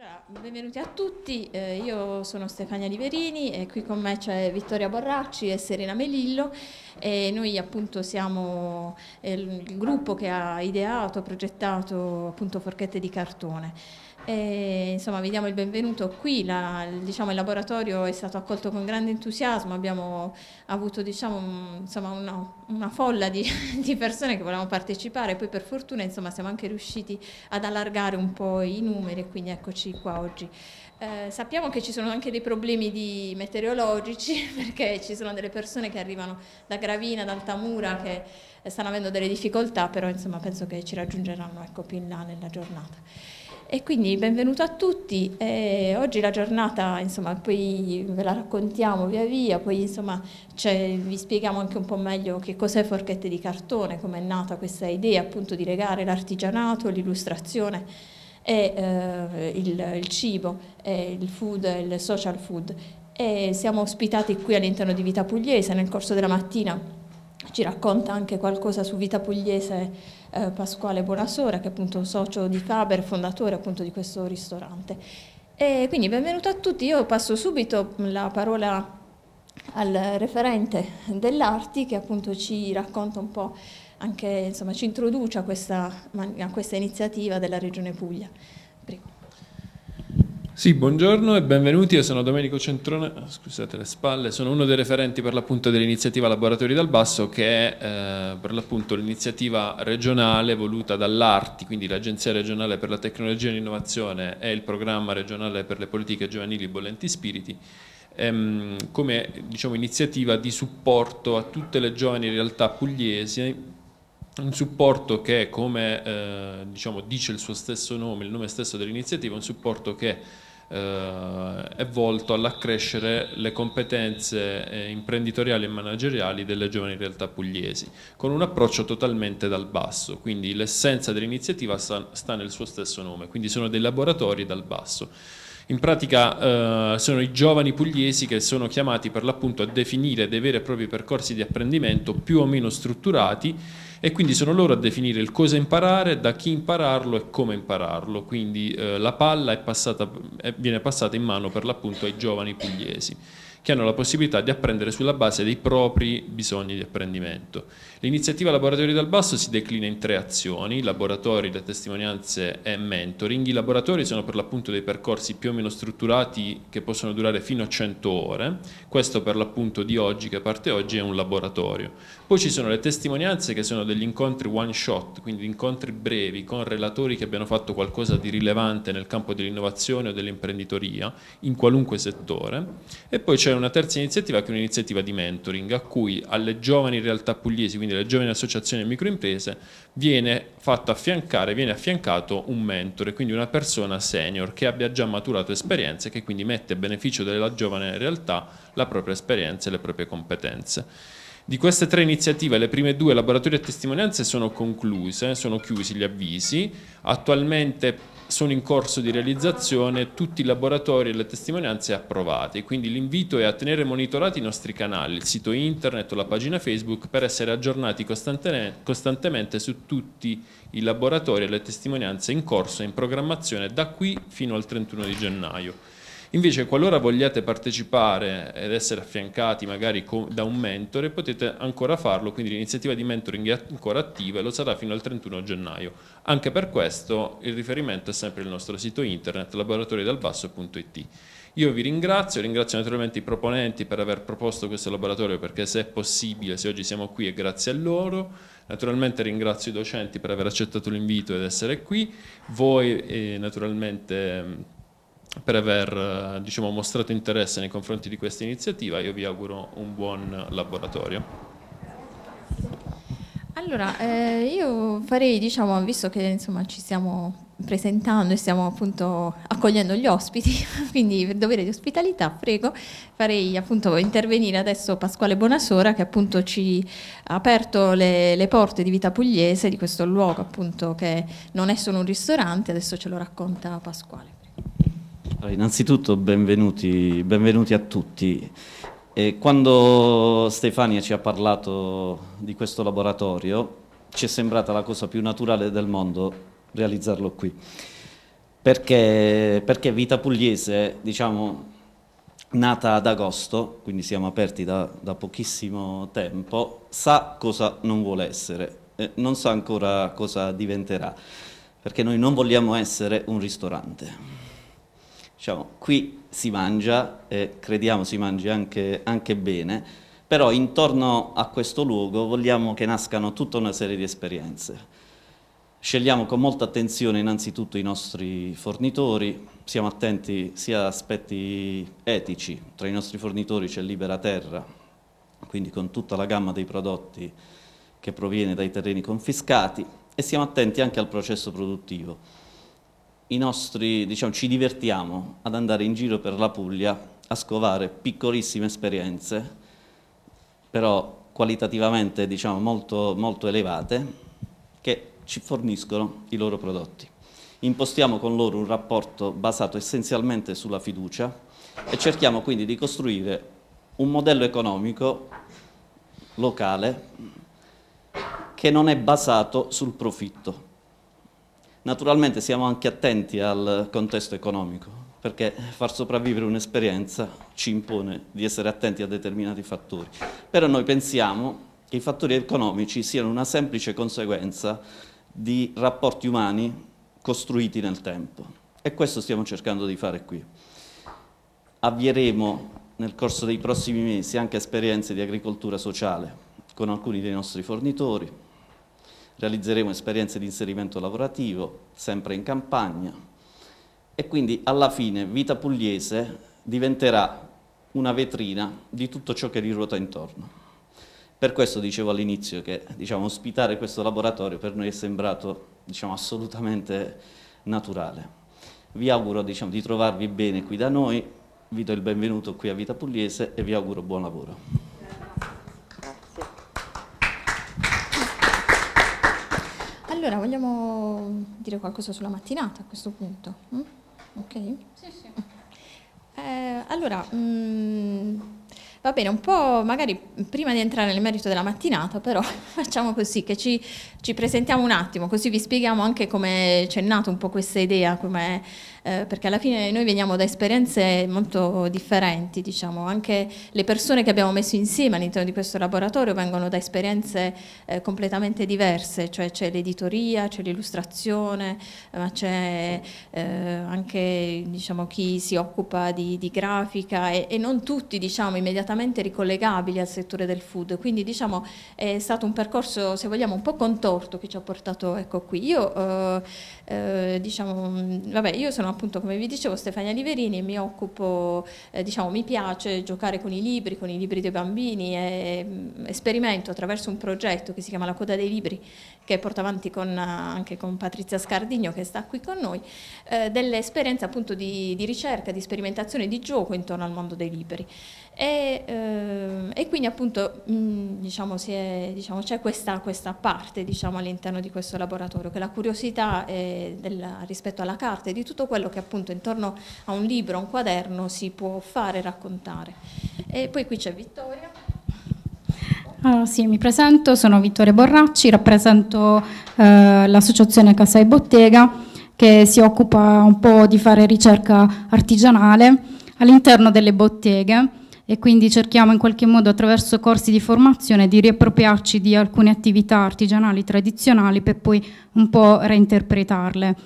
Allora, benvenuti a tutti, eh, io sono Stefania Liverini e qui con me c'è Vittoria Borracci e Serena Melillo e noi appunto siamo eh, il gruppo che ha ideato, progettato appunto forchette di cartone. E, insomma, vi diamo il benvenuto qui, la, diciamo, il laboratorio è stato accolto con grande entusiasmo, abbiamo avuto diciamo, insomma, una, una, folla di, di, persone che volevano partecipare, poi per fortuna insomma, siamo anche riusciti ad allargare un po' i numeri quindi eccoci qua oggi. Eh, sappiamo che ci sono anche dei problemi meteorologici perché ci sono delle persone che arrivano da Gravina, da Altamura che stanno avendo delle difficoltà, però insomma, penso che ci raggiungeranno ecco, più in là nella giornata. E quindi benvenuto a tutti, eh, oggi la giornata insomma poi ve la raccontiamo via via, poi insomma vi spieghiamo anche un po' meglio che cos'è Forchette di Cartone, come è nata questa idea appunto di legare l'artigianato, l'illustrazione e eh, il, il, cibo, e il food, il social food. E siamo ospitati qui all'interno di Vita Pugliese nel corso della mattina ci racconta anche qualcosa su Vita Pugliese eh, Pasquale Buonasora, che è appunto socio di Faber, fondatore appunto di questo ristorante. E quindi benvenuto a tutti, io passo subito la parola al referente dell'Arti che appunto ci racconta un po' anche, insomma, ci introduce a questa, a questa iniziativa della Regione Puglia. Prego. Sì, buongiorno e benvenuti, io sono Domenico Centrone, scusate le spalle, sono uno dei referenti per l'appunto dell'iniziativa Laboratori dal Basso che è eh, per l'appunto l'iniziativa regionale voluta dall'ARTI, quindi l'Agenzia regionale per la tecnologia e l'innovazione e il programma regionale per le politiche giovanili Bollenti Spiriti ehm, come diciamo, iniziativa di supporto a tutte le giovani realtà pugliesi. Un supporto che, come eh, diciamo, dice il suo stesso nome, il nome stesso dell'iniziativa, un supporto che eh, è volto all'accrescere le competenze eh, imprenditoriali e manageriali delle giovani realtà pugliesi, con un approccio totalmente dal basso, quindi l'essenza dell'iniziativa sta, sta nel suo stesso nome, quindi sono dei laboratori dal basso. In pratica eh, sono i giovani pugliesi che sono chiamati per l'appunto a definire dei veri e propri percorsi di apprendimento più o meno strutturati e quindi sono loro a definire il cosa imparare, da chi impararlo e come impararlo, quindi eh, la palla passata, viene passata in mano per l'appunto ai giovani pugliesi che hanno la possibilità di apprendere sulla base dei propri bisogni di apprendimento. L'iniziativa Laboratori dal Basso si declina in tre azioni, laboratori, le testimonianze e mentoring. I laboratori sono per l'appunto dei percorsi più o meno strutturati che possono durare fino a 100 ore, questo per l'appunto di oggi, che parte oggi, è un laboratorio. Poi ci sono le testimonianze che sono degli incontri one shot, quindi incontri brevi con relatori che abbiano fatto qualcosa di rilevante nel campo dell'innovazione o dell'imprenditoria, in qualunque settore. E poi c'è una terza iniziativa che è un'iniziativa di mentoring a cui alle giovani realtà pugliesi, quindi alle giovani associazioni e microimprese, viene fatto affiancare, viene affiancato un mentore, quindi una persona senior che abbia già maturato esperienze e che quindi mette a beneficio della giovane realtà la propria esperienza e le proprie competenze. Di queste tre iniziative, le prime due, laboratori e testimonianze, sono concluse, sono chiusi gli avvisi. Attualmente sono in corso di realizzazione tutti i laboratori e le testimonianze approvate, quindi l'invito è a tenere monitorati i nostri canali, il sito internet o la pagina Facebook per essere aggiornati costantemente su tutti i laboratori e le testimonianze in corso e in programmazione da qui fino al 31 di gennaio. Invece qualora vogliate partecipare ed essere affiancati magari da un mentore potete ancora farlo, quindi l'iniziativa di mentoring è ancora attiva e lo sarà fino al 31 gennaio. Anche per questo il riferimento è sempre il nostro sito internet laboratoriodalbasso.it. Io vi ringrazio, ringrazio naturalmente i proponenti per aver proposto questo laboratorio perché se è possibile, se oggi siamo qui è grazie a loro. Naturalmente ringrazio i docenti per aver accettato l'invito ed essere qui, voi eh, naturalmente per aver eh, diciamo, mostrato interesse nei confronti di questa iniziativa. Io vi auguro un buon laboratorio. Allora, eh, io farei, diciamo, visto che insomma, ci stiamo presentando e stiamo appunto accogliendo gli ospiti, quindi per dovere di ospitalità, prego, farei appunto intervenire adesso Pasquale Bonasora che appunto ci ha aperto le, le, porte di Vita Pugliese, di questo luogo appunto che non è solo un ristorante, adesso ce lo racconta Pasquale. Innanzitutto benvenuti, benvenuti, a tutti. E quando Stefania ci ha parlato di questo laboratorio ci è sembrata la cosa più naturale del mondo realizzarlo qui. perché, perché Vita Pugliese, diciamo, nata ad agosto, quindi siamo aperti da, da pochissimo tempo, sa cosa non vuole essere, eh, non sa ancora cosa diventerà, perché noi non vogliamo essere un ristorante. Diciamo, qui si mangia e crediamo si mangi anche, anche bene, però intorno a questo luogo vogliamo che nascano tutta una serie di esperienze. Scegliamo con molta attenzione innanzitutto i nostri fornitori, siamo attenti sia a aspetti etici, tra i nostri fornitori c'è Libera Terra, quindi con tutta la gamma dei prodotti che proviene dai terreni confiscati e siamo attenti anche al processo produttivo. Nostri, diciamo, ci divertiamo ad andare in giro per la Puglia a scovare piccolissime esperienze, però qualitativamente diciamo, molto, molto elevate, che ci forniscono i loro prodotti. Impostiamo con loro un rapporto basato essenzialmente sulla fiducia e cerchiamo quindi di costruire un modello economico locale che non è basato sul profitto. Naturalmente siamo anche attenti al contesto economico, perché far sopravvivere un'esperienza ci impone di essere attenti a determinati fattori. Però noi pensiamo che i fattori economici siano una semplice conseguenza di rapporti umani costruiti nel tempo e questo stiamo cercando di fare qui. Avvieremo nel corso dei prossimi mesi anche esperienze di agricoltura sociale con alcuni dei nostri fornitori, realizzeremo esperienze di inserimento lavorativo sempre in campagna e quindi alla fine Vita Pugliese diventerà una vetrina di tutto ciò che gli ruota intorno. Per questo dicevo all'inizio che diciamo, ospitare questo laboratorio per noi è sembrato diciamo, assolutamente naturale. Vi auguro diciamo, di trovarvi bene qui da noi, vi do il benvenuto qui a Vita Pugliese e vi auguro buon lavoro. Allora, vogliamo dire qualcosa sulla mattinata a questo punto? Mm? Ok? Sì, sì. Eh, allora, mh, mm, Va bene, un po' magari prima di entrare nel merito della mattinata, però facciamo così, che ci, ci presentiamo un attimo, così vi spieghiamo anche come c'è nata un po' questa idea, come eh, perché alla fine noi veniamo da esperienze molto differenti, diciamo, anche le persone che abbiamo messo insieme all'interno di questo laboratorio vengono da esperienze eh, completamente diverse, cioè c'è l'editoria, c'è l'illustrazione, ma c'è eh, anche diciamo, chi si occupa di, di grafica e, e, non tutti diciamo, immediatamente ricollegabili al settore del food, quindi diciamo, è stato un percorso, se vogliamo, un po' contorto che ci ha portato ecco, qui. Io, eh, eh, diciamo, vabbè, io sono appunto come vi dicevo Stefania Liverini mi occupo, eh, diciamo mi piace giocare con i libri, con i libri dei bambini e mh, mm, esperimento attraverso un progetto che si chiama La Coda dei Libri che porto avanti con, anche con Patrizia Scardigno che sta qui con noi, eh, delle esperienze appunto di, di ricerca, di sperimentazione, di gioco intorno al mondo dei libri. E, eh, e, quindi appunto mh, diciamo, diciamo, c'è questa, questa, parte diciamo, all'interno di questo laboratorio che la curiosità della, rispetto alla carta e di tutto quello che appunto intorno a un libro, a un quaderno si può fare e raccontare. E poi qui c'è Vittoria. Uh, sì, mi presento, sono Vittoria Borracci, rappresento uh, l'associazione Casa e Bottega che si occupa un po' di fare ricerca artigianale all'interno delle botteghe e quindi cerchiamo in qualche modo attraverso corsi di formazione di riappropriarci di alcune attività artigianali tradizionali per poi un po' reinterpretarle.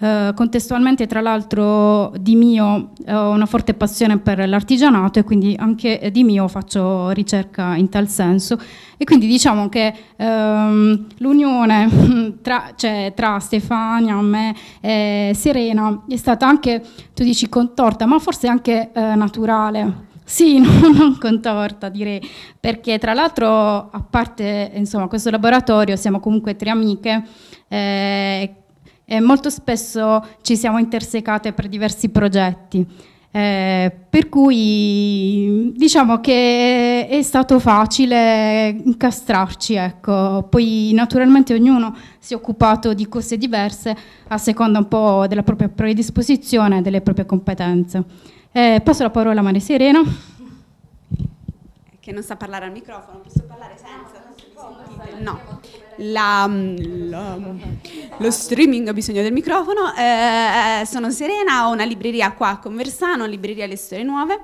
Eh, contestualmente, tra l'altro, di mio eh, ho una forte passione per l'artigianato e quindi anche di mio faccio ricerca in tal senso. E quindi diciamo che ehm, l'unione tra, cioè, tra, Stefania, me e Serena è stata anche, tu dici contorta, ma forse anche eh, naturale sì, non, contorta direi, perché tra l'altro a parte insomma, questo laboratorio siamo comunque tre amiche eh, e molto spesso ci siamo intersecate per diversi progetti. Eh, per cui diciamo che è stato facile incastrarci, ecco. poi naturalmente ognuno si è occupato di cose diverse a seconda un po' della propria predisposizione e delle proprie competenze. Eh, passo la parola a Maria Serena. Che non sa parlare al microfono, posso parlare senza? No. La, la, lo streaming ha bisogno del microfono. Eh, sono Serena, ho una libreria qua a Conversano, libreria Le Storie Nuove.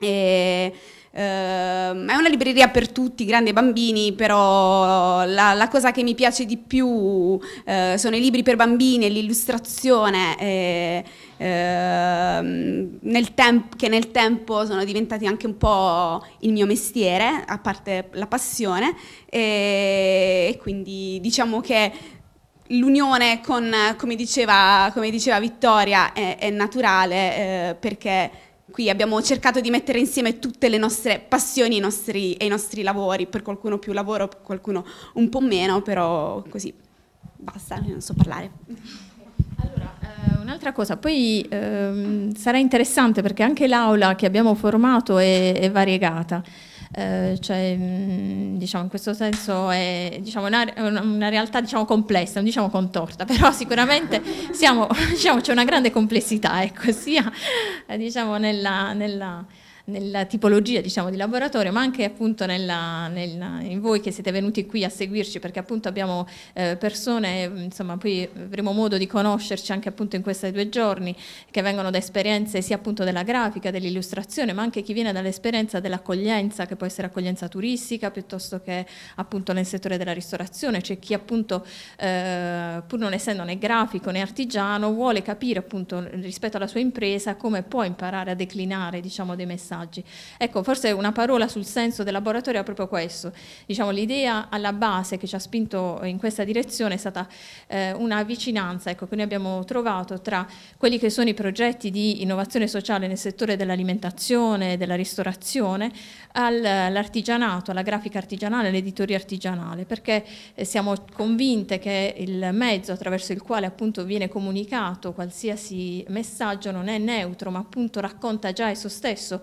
E, eh, è una libreria per tutti, grandi e bambini, però la, la, cosa che mi piace di più eh, sono i libri per bambini e l'illustrazione. Eh, nel temp- che nel tempo sono diventati anche un po' il mio mestiere, a parte la passione, e, e quindi diciamo che l'unione con, come diceva, come diceva Vittoria, è, è naturale eh, perché qui abbiamo cercato di mettere insieme tutte le nostre passioni i nostri, e i nostri lavori, per qualcuno più lavoro, per qualcuno un po' meno, però così basta, non so parlare. Eh, un'altra cosa, poi ehm, sarà interessante perché anche l'aula che abbiamo formato è, è variegata. Eh, cioè, mm, diciamo, in questo senso è diciamo, una, una, realtà diciamo, complessa, non diciamo contorta, però sicuramente siamo, diciamo, c'è una grande complessità, ecco, sia diciamo, nella, nella nella tipologia diciamo, di laboratorio, ma anche appunto nella, nella, in voi che siete venuti qui a seguirci, perché appunto abbiamo eh, persone, insomma poi avremo modo di conoscerci anche appunto in questi due giorni, che vengono da esperienze sia appunto della grafica, dell'illustrazione, ma anche chi viene dall'esperienza dell'accoglienza, che può essere accoglienza turistica, piuttosto che appunto nel settore della ristorazione, c'è chi appunto eh, pur non essendo né grafico né artigiano vuole capire appunto rispetto alla sua impresa come può imparare a declinare diciamo dei messaggi messaggi. Ecco, forse una parola sul senso del laboratorio è proprio questo. Diciamo, l'idea alla base che ci ha spinto in questa direzione è stata eh, una vicinanza ecco, che noi abbiamo trovato tra quelli che sono i progetti di innovazione sociale nel settore dell'alimentazione della ristorazione all'artigianato, alla grafica artigianale, all'editoria artigianale, perché eh, siamo convinte che il mezzo attraverso il quale appunto viene comunicato qualsiasi messaggio non è neutro, ma appunto racconta già esso stesso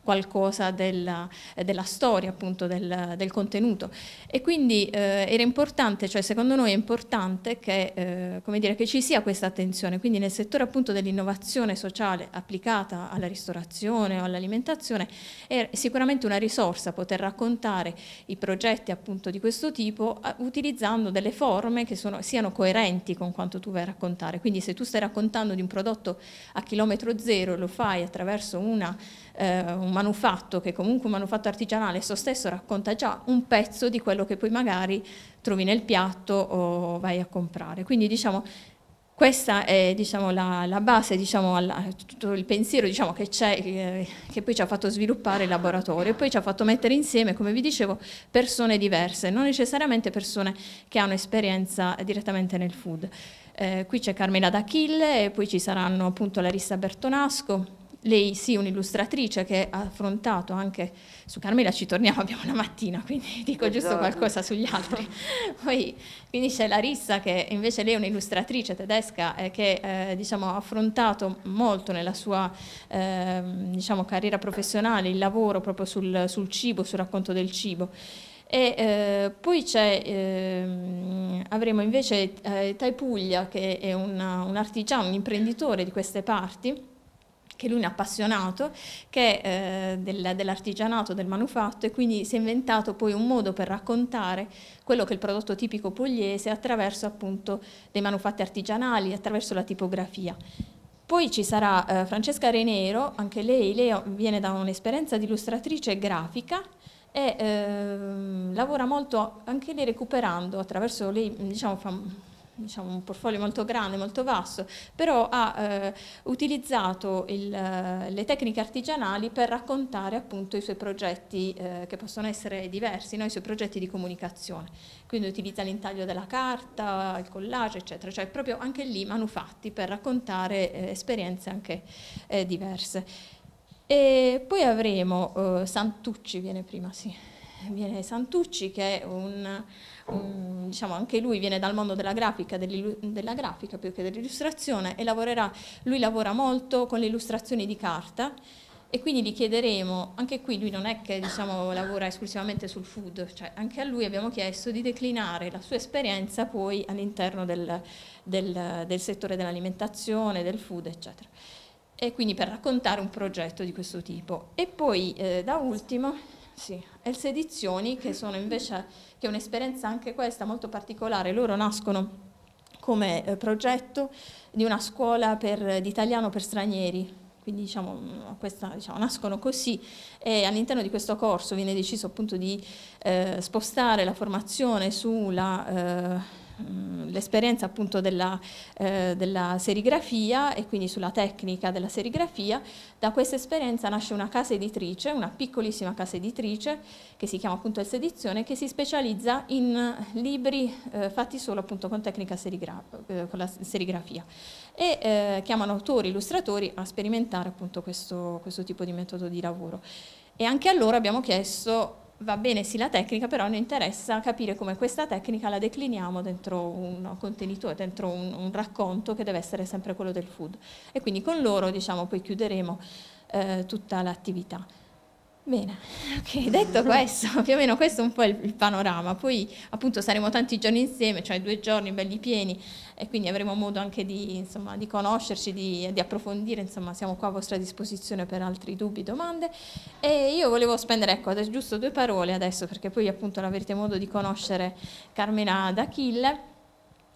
qualcosa della, della storia appunto del, del, contenuto. E quindi eh, era importante, cioè secondo noi è importante che, eh, dire, che ci sia questa attenzione, quindi nel settore appunto dell'innovazione sociale applicata alla ristorazione o all'alimentazione è sicuramente una risorsa poter raccontare i progetti appunto di questo tipo utilizzando delle forme che sono, siano coerenti con quanto tu vai a raccontare, quindi se tu stai raccontando di un prodotto a chilometro zero lo fai attraverso una eh, un manufatto che comunque un manufatto artigianale esso stesso racconta già un pezzo di quello che poi magari trovi nel piatto o vai a comprare. Quindi diciamo questa è diciamo, la, la, base, diciamo, alla, tutto il pensiero diciamo, che che, che, poi ci ha fatto sviluppare il laboratorio e poi ci ha fatto mettere insieme, come vi dicevo, persone diverse, non necessariamente persone che hanno esperienza direttamente nel food. Eh, qui c'è Carmela D'Achille, poi ci saranno appunto Larissa Bertonasco, lei sì, un'illustratrice che ha affrontato anche, su Carmela ci torniamo, abbiamo la mattina, quindi dico giusto qualcosa sugli altri. Poi quindi c'è Larissa che invece lei è un'illustratrice tedesca eh, che eh, diciamo, ha affrontato molto nella sua eh, diciamo, carriera professionale il lavoro proprio sul, sul cibo, sul racconto del cibo. E eh, poi eh, avremo invece eh, Tai Puglia che è una, un artigiano, un imprenditore di queste parti che lui è un appassionato, che eh, del, dell'artigianato, del manufatto e quindi si è inventato poi un modo per raccontare quello che è il prodotto tipico pugliese attraverso appunto dei manufatti artigianali, attraverso la tipografia. Poi ci sarà eh, Francesca Renero, anche lei, lei viene da un'esperienza di illustratrice grafica e eh, lavora molto anche lei recuperando attraverso lei diciamo fa diciamo, un portfolio molto grande, molto vasto, però ha eh, utilizzato il, eh, le tecniche artigianali per raccontare appunto i suoi progetti eh, che possono essere diversi, no? i suoi progetti di comunicazione. Quindi utilizza l'intaglio della carta, il collage, eccetera, cioè proprio anche lì manufatti per raccontare eh, esperienze anche eh, diverse. E poi avremo eh, Santucci, viene prima, sì, viene Santucci che è un um, diciamo anche lui viene dal mondo della grafica, della grafica più che dell'illustrazione e lavorerà, lui lavora molto con le illustrazioni di carta e quindi gli chiederemo, anche qui lui non è che diciamo, lavora esclusivamente sul food, cioè anche a lui abbiamo chiesto di declinare la sua esperienza poi all'interno del, del, del settore dell'alimentazione, del food, eccetera. E quindi per raccontare un progetto di questo tipo. E poi eh, da ultimo, sì, Else Edizioni, che sono invece che è un'esperienza anche questa molto particolare. Loro nascono come eh, progetto di una scuola per, di italiano per stranieri, quindi diciamo, questa, diciamo, nascono così e all'interno di questo corso viene deciso appunto di eh, spostare la formazione sulla eh, Mm, l'esperienza appunto della, eh, della, serigrafia e quindi sulla tecnica della serigrafia. Da questa esperienza nasce una casa editrice, una piccolissima casa editrice che si chiama appunto Elsa Edizione che si specializza in libri eh, fatti solo appunto con tecnica serigra eh, con la serigrafia e eh, chiamano autori, illustratori a sperimentare appunto questo, questo tipo di metodo di lavoro. E anche a loro abbiamo chiesto va bene sì la tecnica, però mi interessa capire come questa tecnica la decliniamo dentro un contenitore, dentro un, un racconto che deve essere sempre quello del food. E quindi con loro diciamo, poi chiuderemo eh, tutta l'attività. Bene, ok, detto questo, più o meno questo è un po' il, il, panorama, poi appunto saremo tanti giorni insieme, cioè due giorni belli pieni e quindi avremo modo anche di, insomma, di conoscerci, di, di, approfondire, insomma siamo qua a vostra disposizione per altri dubbi, domande e io volevo spendere ecco, giusto due parole adesso perché poi appunto avrete modo di conoscere Carmela D'Achille.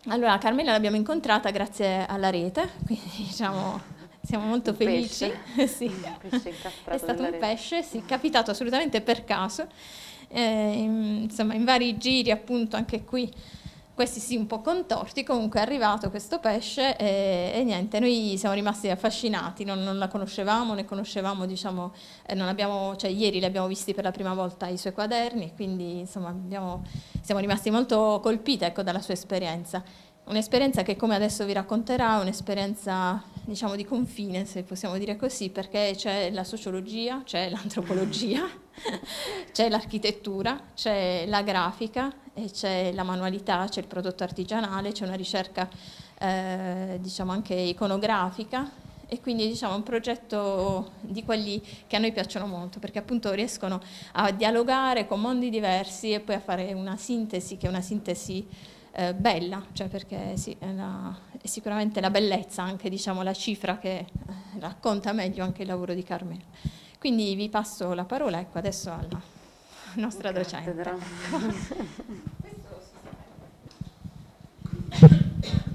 Allora Carmela l'abbiamo incontrata grazie alla rete, quindi diciamo siamo molto un felici. sì. È stato un pesce, sì, capitato assolutamente per caso. Eh, insomma, in vari giri, appunto, anche qui, questi sì, un po' contorti. Comunque è arrivato questo pesce e, e niente, noi siamo rimasti affascinati. Non, non la conoscevamo, ne conoscevamo, diciamo, eh, non abbiamo, cioè, ieri li abbiamo visti per la prima volta i suoi quaderni, quindi insomma, abbiamo, siamo rimasti molto colpiti ecco, dalla sua esperienza. Un'esperienza che, come adesso vi racconterà, è un'esperienza diciamo, di confine, se possiamo dire così, perché c'è la sociologia, c'è l'antropologia, c'è l'architettura, c'è la grafica, c'è la manualità, c'è il prodotto artigianale, c'è una ricerca eh, diciamo anche iconografica. E quindi diciamo un progetto di quelli che a noi piacciono molto perché appunto riescono a dialogare con mondi diversi e poi a fare una sintesi che è una sintesi eh, bella, cioè perché sì, è, la, è, sicuramente la bellezza, anche diciamo, la cifra che eh, racconta meglio anche il lavoro di Carmelo. Quindi vi passo la parola ecco, adesso alla nostra docente.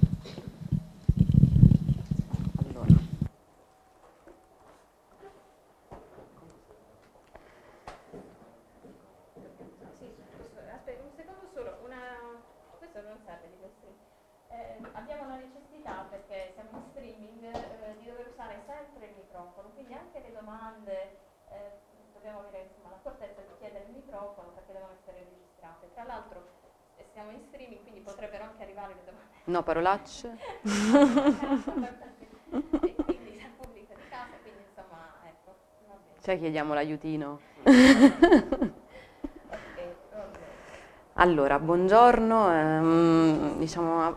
domande, eh, dobbiamo avere insomma, l'accortezza di chiedere il microfono perché devono essere registrate. Tra l'altro eh, siamo in streaming, quindi potrebbero anche arrivare le domande. No parolacce. e quindi il pubblico di casa, quindi insomma, ecco. Cioè chiediamo l'aiutino. Allora, buongiorno, ehm, diciamo, a,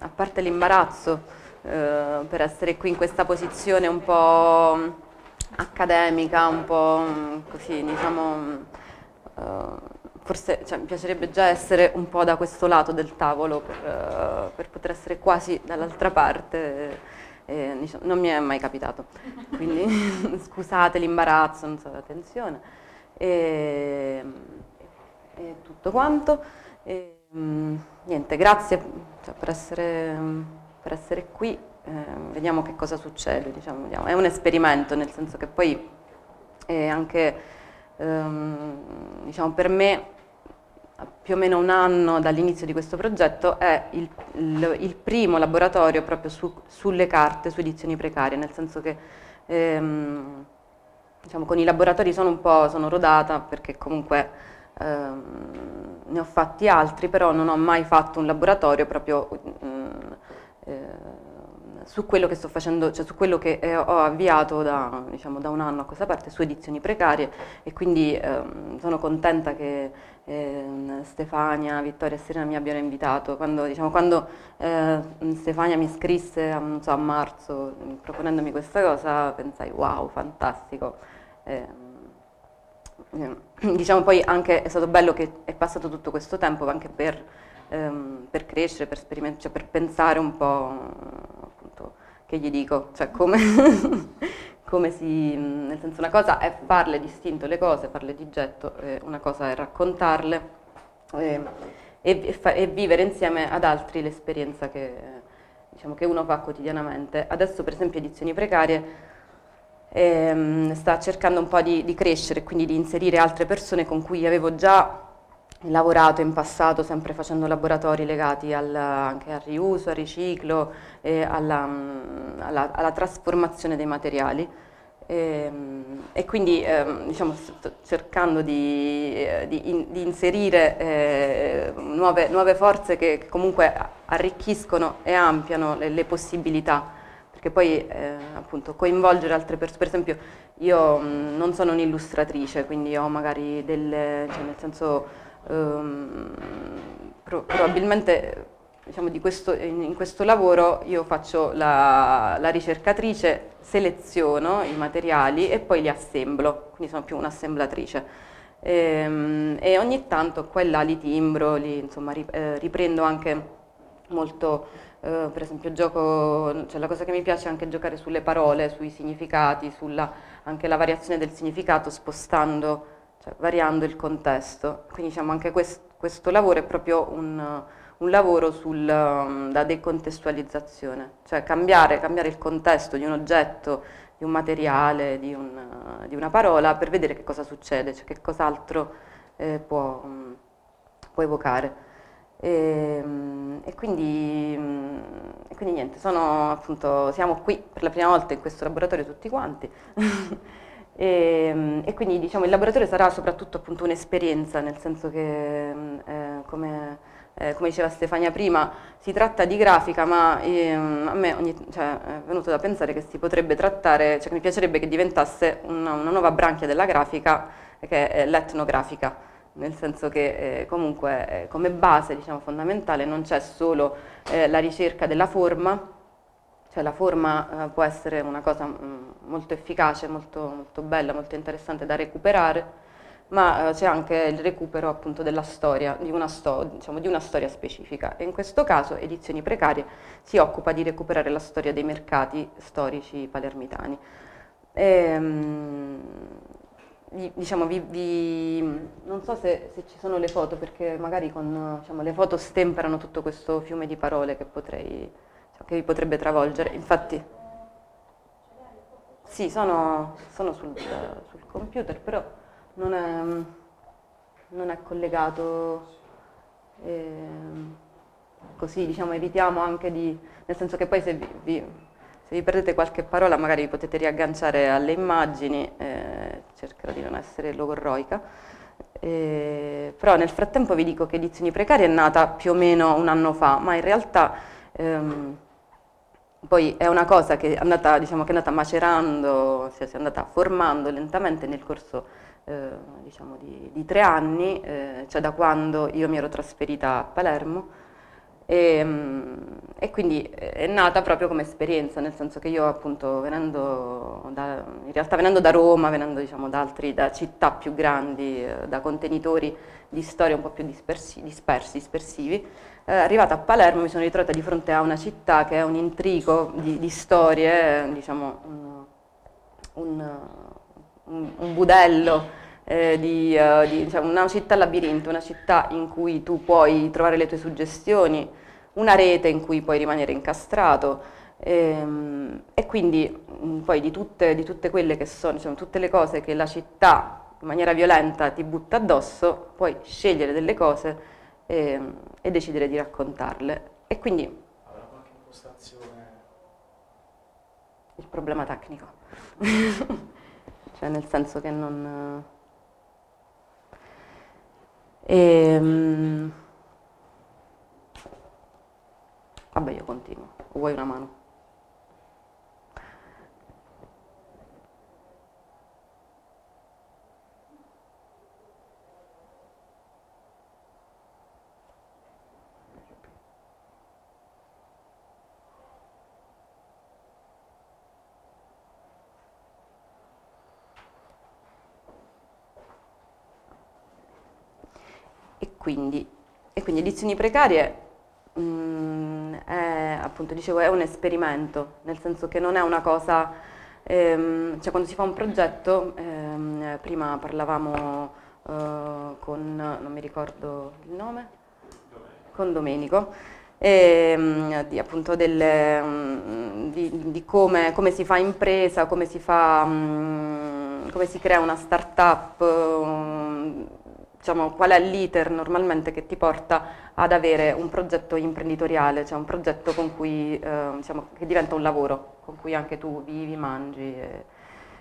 a, parte l'imbarazzo eh, per essere qui in questa posizione un po' accademica, un po' così, diciamo, uh, forse cioè, mi piacerebbe già essere un po' da questo lato del tavolo per, uh, per poter essere quasi dall'altra parte. Diciamo, non mi è mai capitato, quindi scusate l'imbarazzo, non so, la tensione e, e tutto quanto. E, um, niente, grazie cioè, per, essere, per essere qui eh, vediamo che cosa succede, diciamo, vediamo. è un esperimento nel senso che poi è anche ehm, diciamo, per me più o meno un anno dall'inizio di questo progetto è il, il, il primo laboratorio proprio su, sulle carte, su edizioni precarie, nel senso che ehm, diciamo, con i laboratori sono un po' sono rodata perché comunque ehm, ne ho fatti altri, però non ho mai fatto un laboratorio proprio mm, eh, su quello che sto facendo, cioè su quello che eh, ho avviato da, diciamo, da, un anno a questa parte, su edizioni precarie e quindi ehm, sono contenta che eh, Stefania, Vittoria e Serena mi abbiano invitato. Quando, diciamo, quando eh, Stefania mi scrisse a, so, a, marzo proponendomi questa cosa pensai wow, fantastico. Ehm, diciamo poi anche è stato bello che è passato tutto questo tempo anche per, ehm, per crescere, per, cioè per pensare un po' che gli dico, cioè come, come si, nel senso una cosa è farle distinto le cose, farle di getto, eh, una cosa è raccontarle eh, e, e, e, vivere insieme ad altri l'esperienza che, diciamo, che uno fa quotidianamente. Adesso per esempio edizioni precarie ehm, sta cercando un po' di, di crescere, quindi di inserire altre persone con cui avevo già lavorato in passato sempre facendo laboratori legati al, anche al riuso, al riciclo e alla, alla, alla trasformazione dei materiali. E, ehm, e quindi ehm, diciamo, sto cercando di, eh, di, in, di inserire eh, nuove, nuove, forze che comunque arricchiscono e ampliano le, le possibilità, perché poi eh, appunto coinvolgere altre persone, per esempio io mh, non sono un'illustratrice, quindi ho magari delle, cioè nel senso ehm, pro, probabilmente diciamo, questo, in questo lavoro io faccio la, la, ricercatrice, seleziono i materiali e poi li assemblo, quindi sono più un'assemblatrice. E, ehm, e, ogni tanto qua là li timbro, li, insomma, eh, riprendo anche molto, eh, per esempio gioco, cioè la cosa che mi piace è anche giocare sulle parole, sui significati, sulla, anche la variazione del significato spostando, cioè variando il contesto. Quindi diciamo anche quest, questo lavoro è proprio un un lavoro sulla um, decontestualizzazione, cioè cambiare, cambiare, il contesto di un oggetto, di un materiale, di, un, di una parola per vedere che cosa succede, cioè che cos'altro eh, può, um, può, evocare. E, um, e, quindi, e, quindi, niente, sono, appunto, siamo qui per la prima volta in questo laboratorio tutti quanti. e, e, quindi diciamo, il laboratorio sarà soprattutto un'esperienza, nel senso che eh, come eh, come diceva Stefania prima, si tratta di grafica, ma ehm, a me ogni, cioè, è venuto da pensare che si potrebbe trattare, cioè che mi piacerebbe che diventasse una, una nuova branchia della grafica, che è l'etnografica, nel senso che eh, comunque eh, come base diciamo, fondamentale non c'è solo eh, la ricerca della forma, cioè la forma eh, può essere una cosa mh, mm, molto efficace, molto, molto bella, molto interessante da recuperare, ma eh, c'è anche il recupero appunto della storia, di una, sto diciamo, di una, storia specifica e in questo caso Edizioni Precarie si occupa di recuperare la storia dei mercati storici palermitani. E, ehm, diciamo, vi, vi, non so se, se, ci sono le foto perché magari con diciamo, le foto stemperano tutto questo fiume di parole che, potrei, cioè, che vi potrebbe travolgere, infatti sì, sono, sono sul, sul computer, però non è, non è collegato eh, così, diciamo, evitiamo anche di, nel senso che poi se vi, vi, se vi perdete qualche parola magari vi potete riagganciare alle immagini, eh, cercherò di non essere logorroica. Eh, però nel frattempo vi dico che Edizioni Precarie è nata più o meno un anno fa, ma in realtà ehm, poi è una cosa che è andata, diciamo, che è andata macerando, si è andata formando lentamente nel corso eh, diciamo di, di, tre anni, eh, cioè da quando io mi ero trasferita a Palermo e, mm, e, quindi è nata proprio come esperienza, nel senso che io appunto venendo da, in realtà venendo da Roma, venendo diciamo da, altri, da città più grandi, eh, da contenitori di storie un po' più dispersi, dispersi dispersivi, eh, arrivata a Palermo mi sono ritrovata di fronte a una città che è un intrico di, di storie, diciamo un un, un budello eh, di, uh, di diciamo, una città labirinto, una città in cui tu puoi trovare le tue suggestioni, una rete in cui puoi rimanere incastrato ehm, e quindi mh, mm, poi di tutte, di tutte, quelle che sono, diciamo, tutte le cose che la città in maniera violenta ti butta addosso, puoi scegliere delle cose e, e decidere di raccontarle. E quindi... Avrà qualche impostazione? Il problema tecnico. cioè nel senso che non... E, ehm, vabbè io continuo, vuoi una mano? Quindi, e quindi edizioni precarie mh, mm, è, appunto, dicevo, è un esperimento, nel senso che non è una cosa, ehm, cioè quando si fa un progetto, ehm, prima parlavamo eh, con, non mi ricordo il nome, con Domenico, e, mm, di, appunto delle, mm, di, di come, come, si fa impresa, come si, fa, mm, come si crea una start-up, diciamo, qual è l'iter normalmente che ti porta ad avere un progetto imprenditoriale, cioè un progetto cui, eh, diciamo, che diventa un lavoro, con cui anche tu vivi, mangi. E,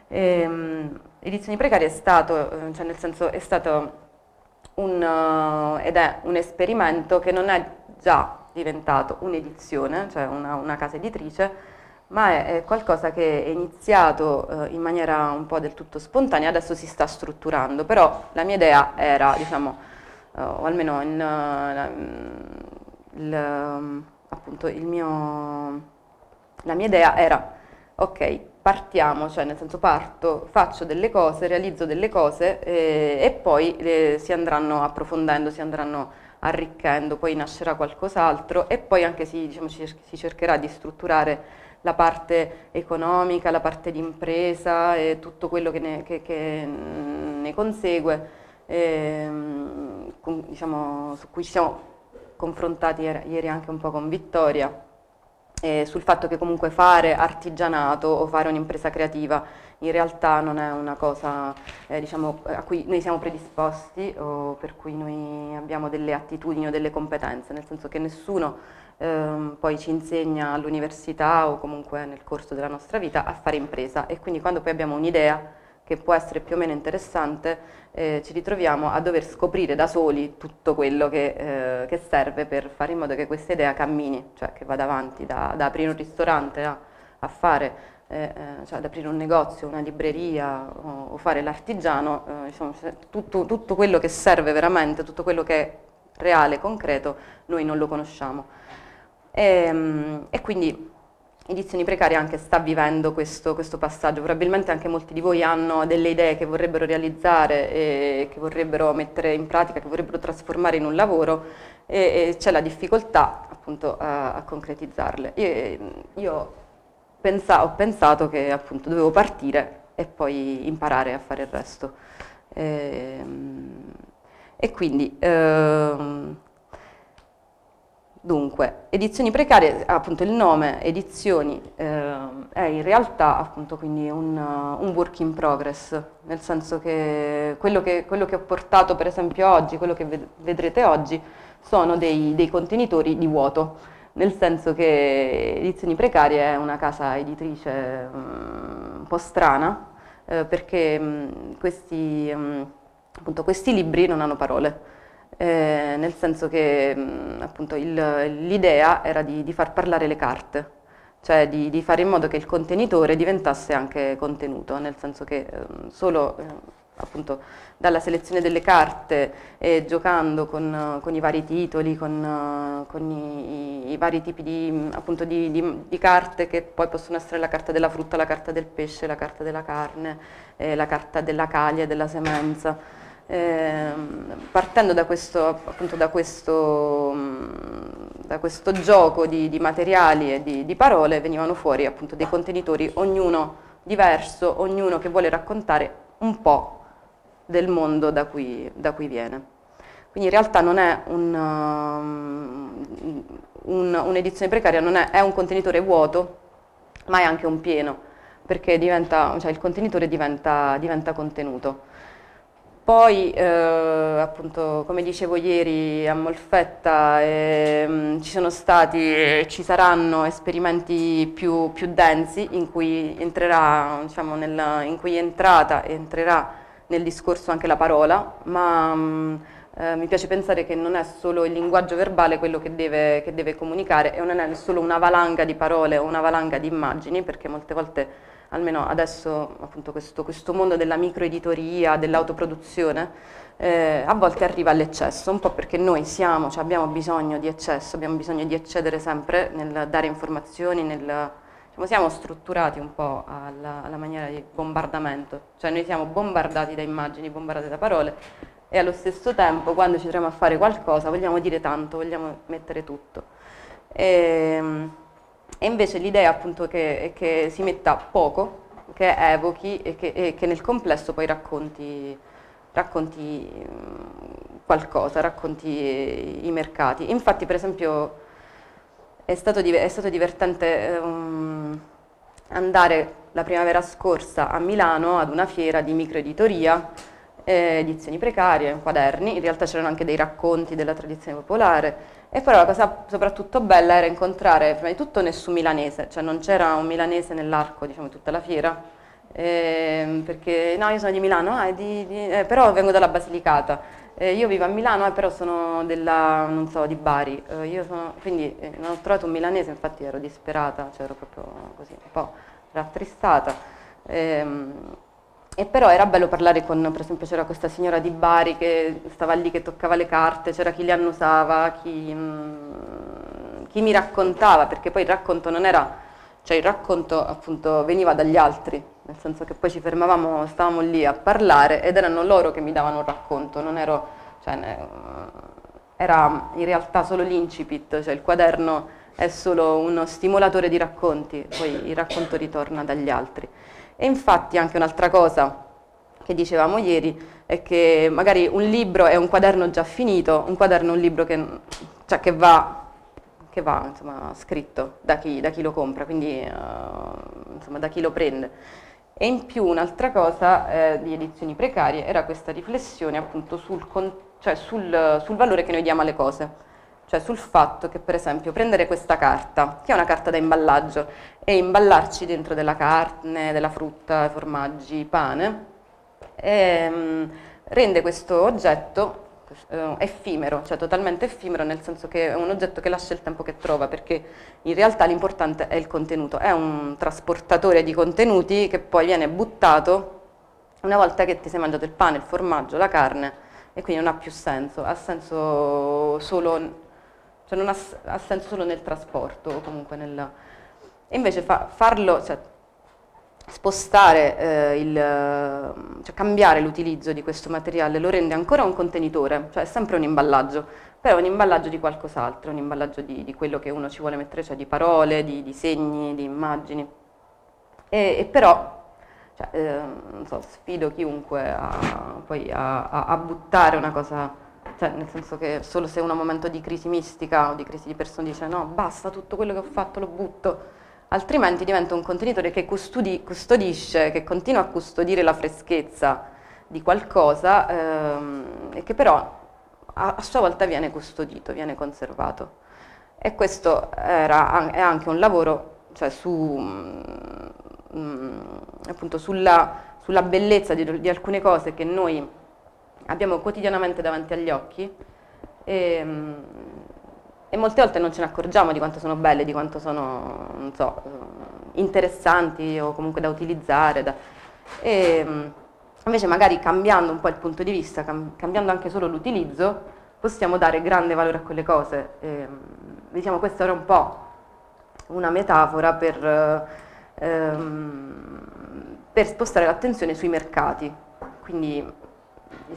e, um, Edizioni Precarie è stato, eh, cioè nel senso è stato un, uh, ed è un esperimento che non è già diventato un'edizione, cioè una, una, casa editrice, ma è, qualcosa che è iniziato uh, in maniera un po' del tutto spontanea, adesso si sta strutturando, però la mia idea era, diciamo, uh, o almeno in, il, appunto il mio, la mia idea era, ok, partiamo, cioè nel senso parto, faccio delle cose, realizzo delle cose eh, e poi eh, si andranno approfondendo, si andranno arricchendo, poi nascerà qualcos'altro e poi anche si, diciamo, si, cercherà di strutturare la parte economica, la parte di impresa e tutto quello che ne, che, che ne consegue, eh, con, diciamo, su cui ci siamo confrontati ieri anche un po' con Vittoria eh, sul fatto che comunque fare artigianato o fare un'impresa creativa in realtà non è una cosa eh, diciamo, a cui noi siamo predisposti o per cui noi abbiamo delle attitudini o delle competenze, nel senso che nessuno ehm, poi ci insegna all'università o comunque nel corso della nostra vita a fare impresa e quindi quando poi abbiamo un'idea che può essere più o meno interessante, eh, ci ritroviamo a dover scoprire da soli tutto quello che, eh, che, serve per fare in modo che questa idea cammini, cioè che vada avanti, da, da aprire un ristorante a, a fare, eh, eh cioè ad aprire un negozio, una libreria o, o fare l'artigiano, diciamo, tutto, tutto quello che serve veramente, tutto quello che è reale, concreto, noi non lo conosciamo. E, ehm, e quindi Edizioni Precarie anche sta vivendo questo, questo, passaggio, probabilmente anche molti di voi hanno delle idee che vorrebbero realizzare e che vorrebbero mettere in pratica, che vorrebbero trasformare in un lavoro e, e c'è la difficoltà appunto a, a concretizzarle. Io, io pensa, ho pensato che appunto dovevo partire e poi imparare a fare il resto. E, ehm, e quindi... Eh, Dunque, edizioni precarie, appunto il nome edizioni eh, è in realtà appunto quindi un, un, work in progress, nel senso che quello, che quello, che ho portato per esempio oggi, quello che vedrete oggi, sono dei, dei contenitori di vuoto, nel senso che Edizioni Precarie è una casa editrice um, un po' strana, eh, perché um, questi, um, appunto, questi libri non hanno parole eh, nel senso che appunto l'idea era di, di, far parlare le carte, cioè di, di, fare in modo che il contenitore diventasse anche contenuto, nel senso che eh, solo eh, appunto dalla selezione delle carte e giocando con, con i vari titoli, con, con i, i, vari tipi di, appunto di, di, carte che poi possono essere la carta della frutta, la carta del pesce, la carta della carne, eh, la carta della caglia, della semenza eh, partendo da questo, appunto, da questo, mm, da questo gioco di, di, materiali e di, di, parole venivano fuori appunto dei contenitori, ognuno diverso, ognuno che vuole raccontare un po' del mondo da cui, da cui viene. Quindi in realtà non è un, um, un, un'edizione precaria, non è, è, un contenitore vuoto, ma è anche un pieno, perché diventa, cioè il contenitore diventa, diventa contenuto. Poi, eh, appunto, come dicevo ieri a Molfetta, eh, ci sono stati e ci saranno esperimenti più, più densi in cui, entrerà, diciamo, nel, in cui è entrata e entrerà nel discorso anche la parola, ma mh, eh, mi piace pensare che non è solo il linguaggio verbale quello che deve, che deve comunicare e non è solo una valanga di parole o una valanga di immagini, perché molte volte almeno adesso appunto questo, questo mondo della microeditoria, dell'autoproduzione, eh, a volte arriva all'eccesso, un po' perché noi siamo, cioè abbiamo bisogno di eccesso, abbiamo bisogno di eccedere sempre nel dare informazioni, nel, diciamo, siamo strutturati un po' alla, alla, maniera di bombardamento, cioè noi siamo bombardati da immagini, bombardati da parole e allo stesso tempo quando ci troviamo a fare qualcosa vogliamo dire tanto, vogliamo mettere tutto. E, ehm, e invece l'idea appunto che, che si metta poco, che evochi e che, e che nel complesso poi racconti, racconti qualcosa, racconti i mercati. Infatti per esempio è stato, è stato divertente um, andare la primavera scorsa a Milano ad una fiera di microeditoria, eh, edizioni precarie, quaderni, in realtà c'erano anche dei racconti della tradizione popolare e però la cosa soprattutto bella era incontrare prima di tutto nessun milanese, cioè non c'era un milanese nell'arco diciamo, di tutta la fiera, eh, perché no io sono di Milano, ah, di, di, eh, però vengo dalla Basilicata, eh, io vivo a Milano, eh, però sono della, non so, di Bari, eh, sono, quindi eh, non ho trovato un milanese, infatti ero disperata, cioè ero proprio così, un po' rattristata. E però era bello parlare con, per esempio c'era questa signora di Bari che stava lì che toccava le carte, c'era chi le annusava, chi, mh, chi mi raccontava, perché poi il racconto non era, cioè il racconto appunto veniva dagli altri, nel senso che poi ci fermavamo, stavamo lì a parlare ed erano loro che mi davano un racconto, non ero, cioè, era in realtà solo l'incipit, cioè il quaderno è solo uno stimolatore di racconti, poi il racconto ritorna dagli altri. E infatti anche un'altra cosa che dicevamo ieri è che magari un libro è un quaderno già finito, un quaderno è un libro che, cioè che va, che va insomma, scritto da chi, da chi, lo compra, quindi uh, insomma, da chi lo prende. E in più un'altra cosa eh, di edizioni precarie era questa riflessione appunto sul, cioè sul, sul valore che noi diamo alle cose cioè sul fatto che per esempio prendere questa carta, che è una carta da imballaggio, e imballarci dentro della carne, della frutta, formaggi, pane, ehm, rende questo oggetto eh, effimero, cioè totalmente effimero, nel senso che è un oggetto che lascia il tempo che trova, perché in realtà l'importante è il contenuto, è un trasportatore di contenuti che poi viene buttato una volta che ti sei mangiato il pane, il formaggio, la carne, e quindi non ha più senso, ha senso solo cioè non ha, ha senso solo nel trasporto o comunque nel... E invece fa, farlo, cioè, spostare, eh, il, cioè cambiare l'utilizzo di questo materiale lo rende ancora un contenitore, cioè è sempre un imballaggio, però è un imballaggio di qualcos'altro, un imballaggio di, di, quello che uno ci vuole mettere, cioè di parole, di, di segni, di immagini. E, e però cioè, eh, so, sfido chiunque a, a, a, a buttare una cosa cioè nel senso che solo se uno ha un momento di crisi mistica o di crisi di persona dice no, basta, tutto quello che ho fatto lo butto, altrimenti diventa un contenitore che custodi, custodisce, che continua a custodire la freschezza di qualcosa ehm, e che però a, a, sua volta viene custodito, viene conservato. E questo era, è anche un lavoro cioè, su, mh, mm, mm, appunto sulla, sulla bellezza di, di alcune cose che noi abbiamo quotidianamente davanti agli occhi e, e, molte volte non ce ne accorgiamo di quanto sono belle, di quanto sono, so, interessanti o comunque da utilizzare. Da, e, invece magari cambiando un po' il punto di vista, cambiando anche solo l'utilizzo, possiamo dare grande valore a quelle cose. E, diciamo questa era un po' una metafora per, ehm, per spostare l'attenzione sui mercati. Quindi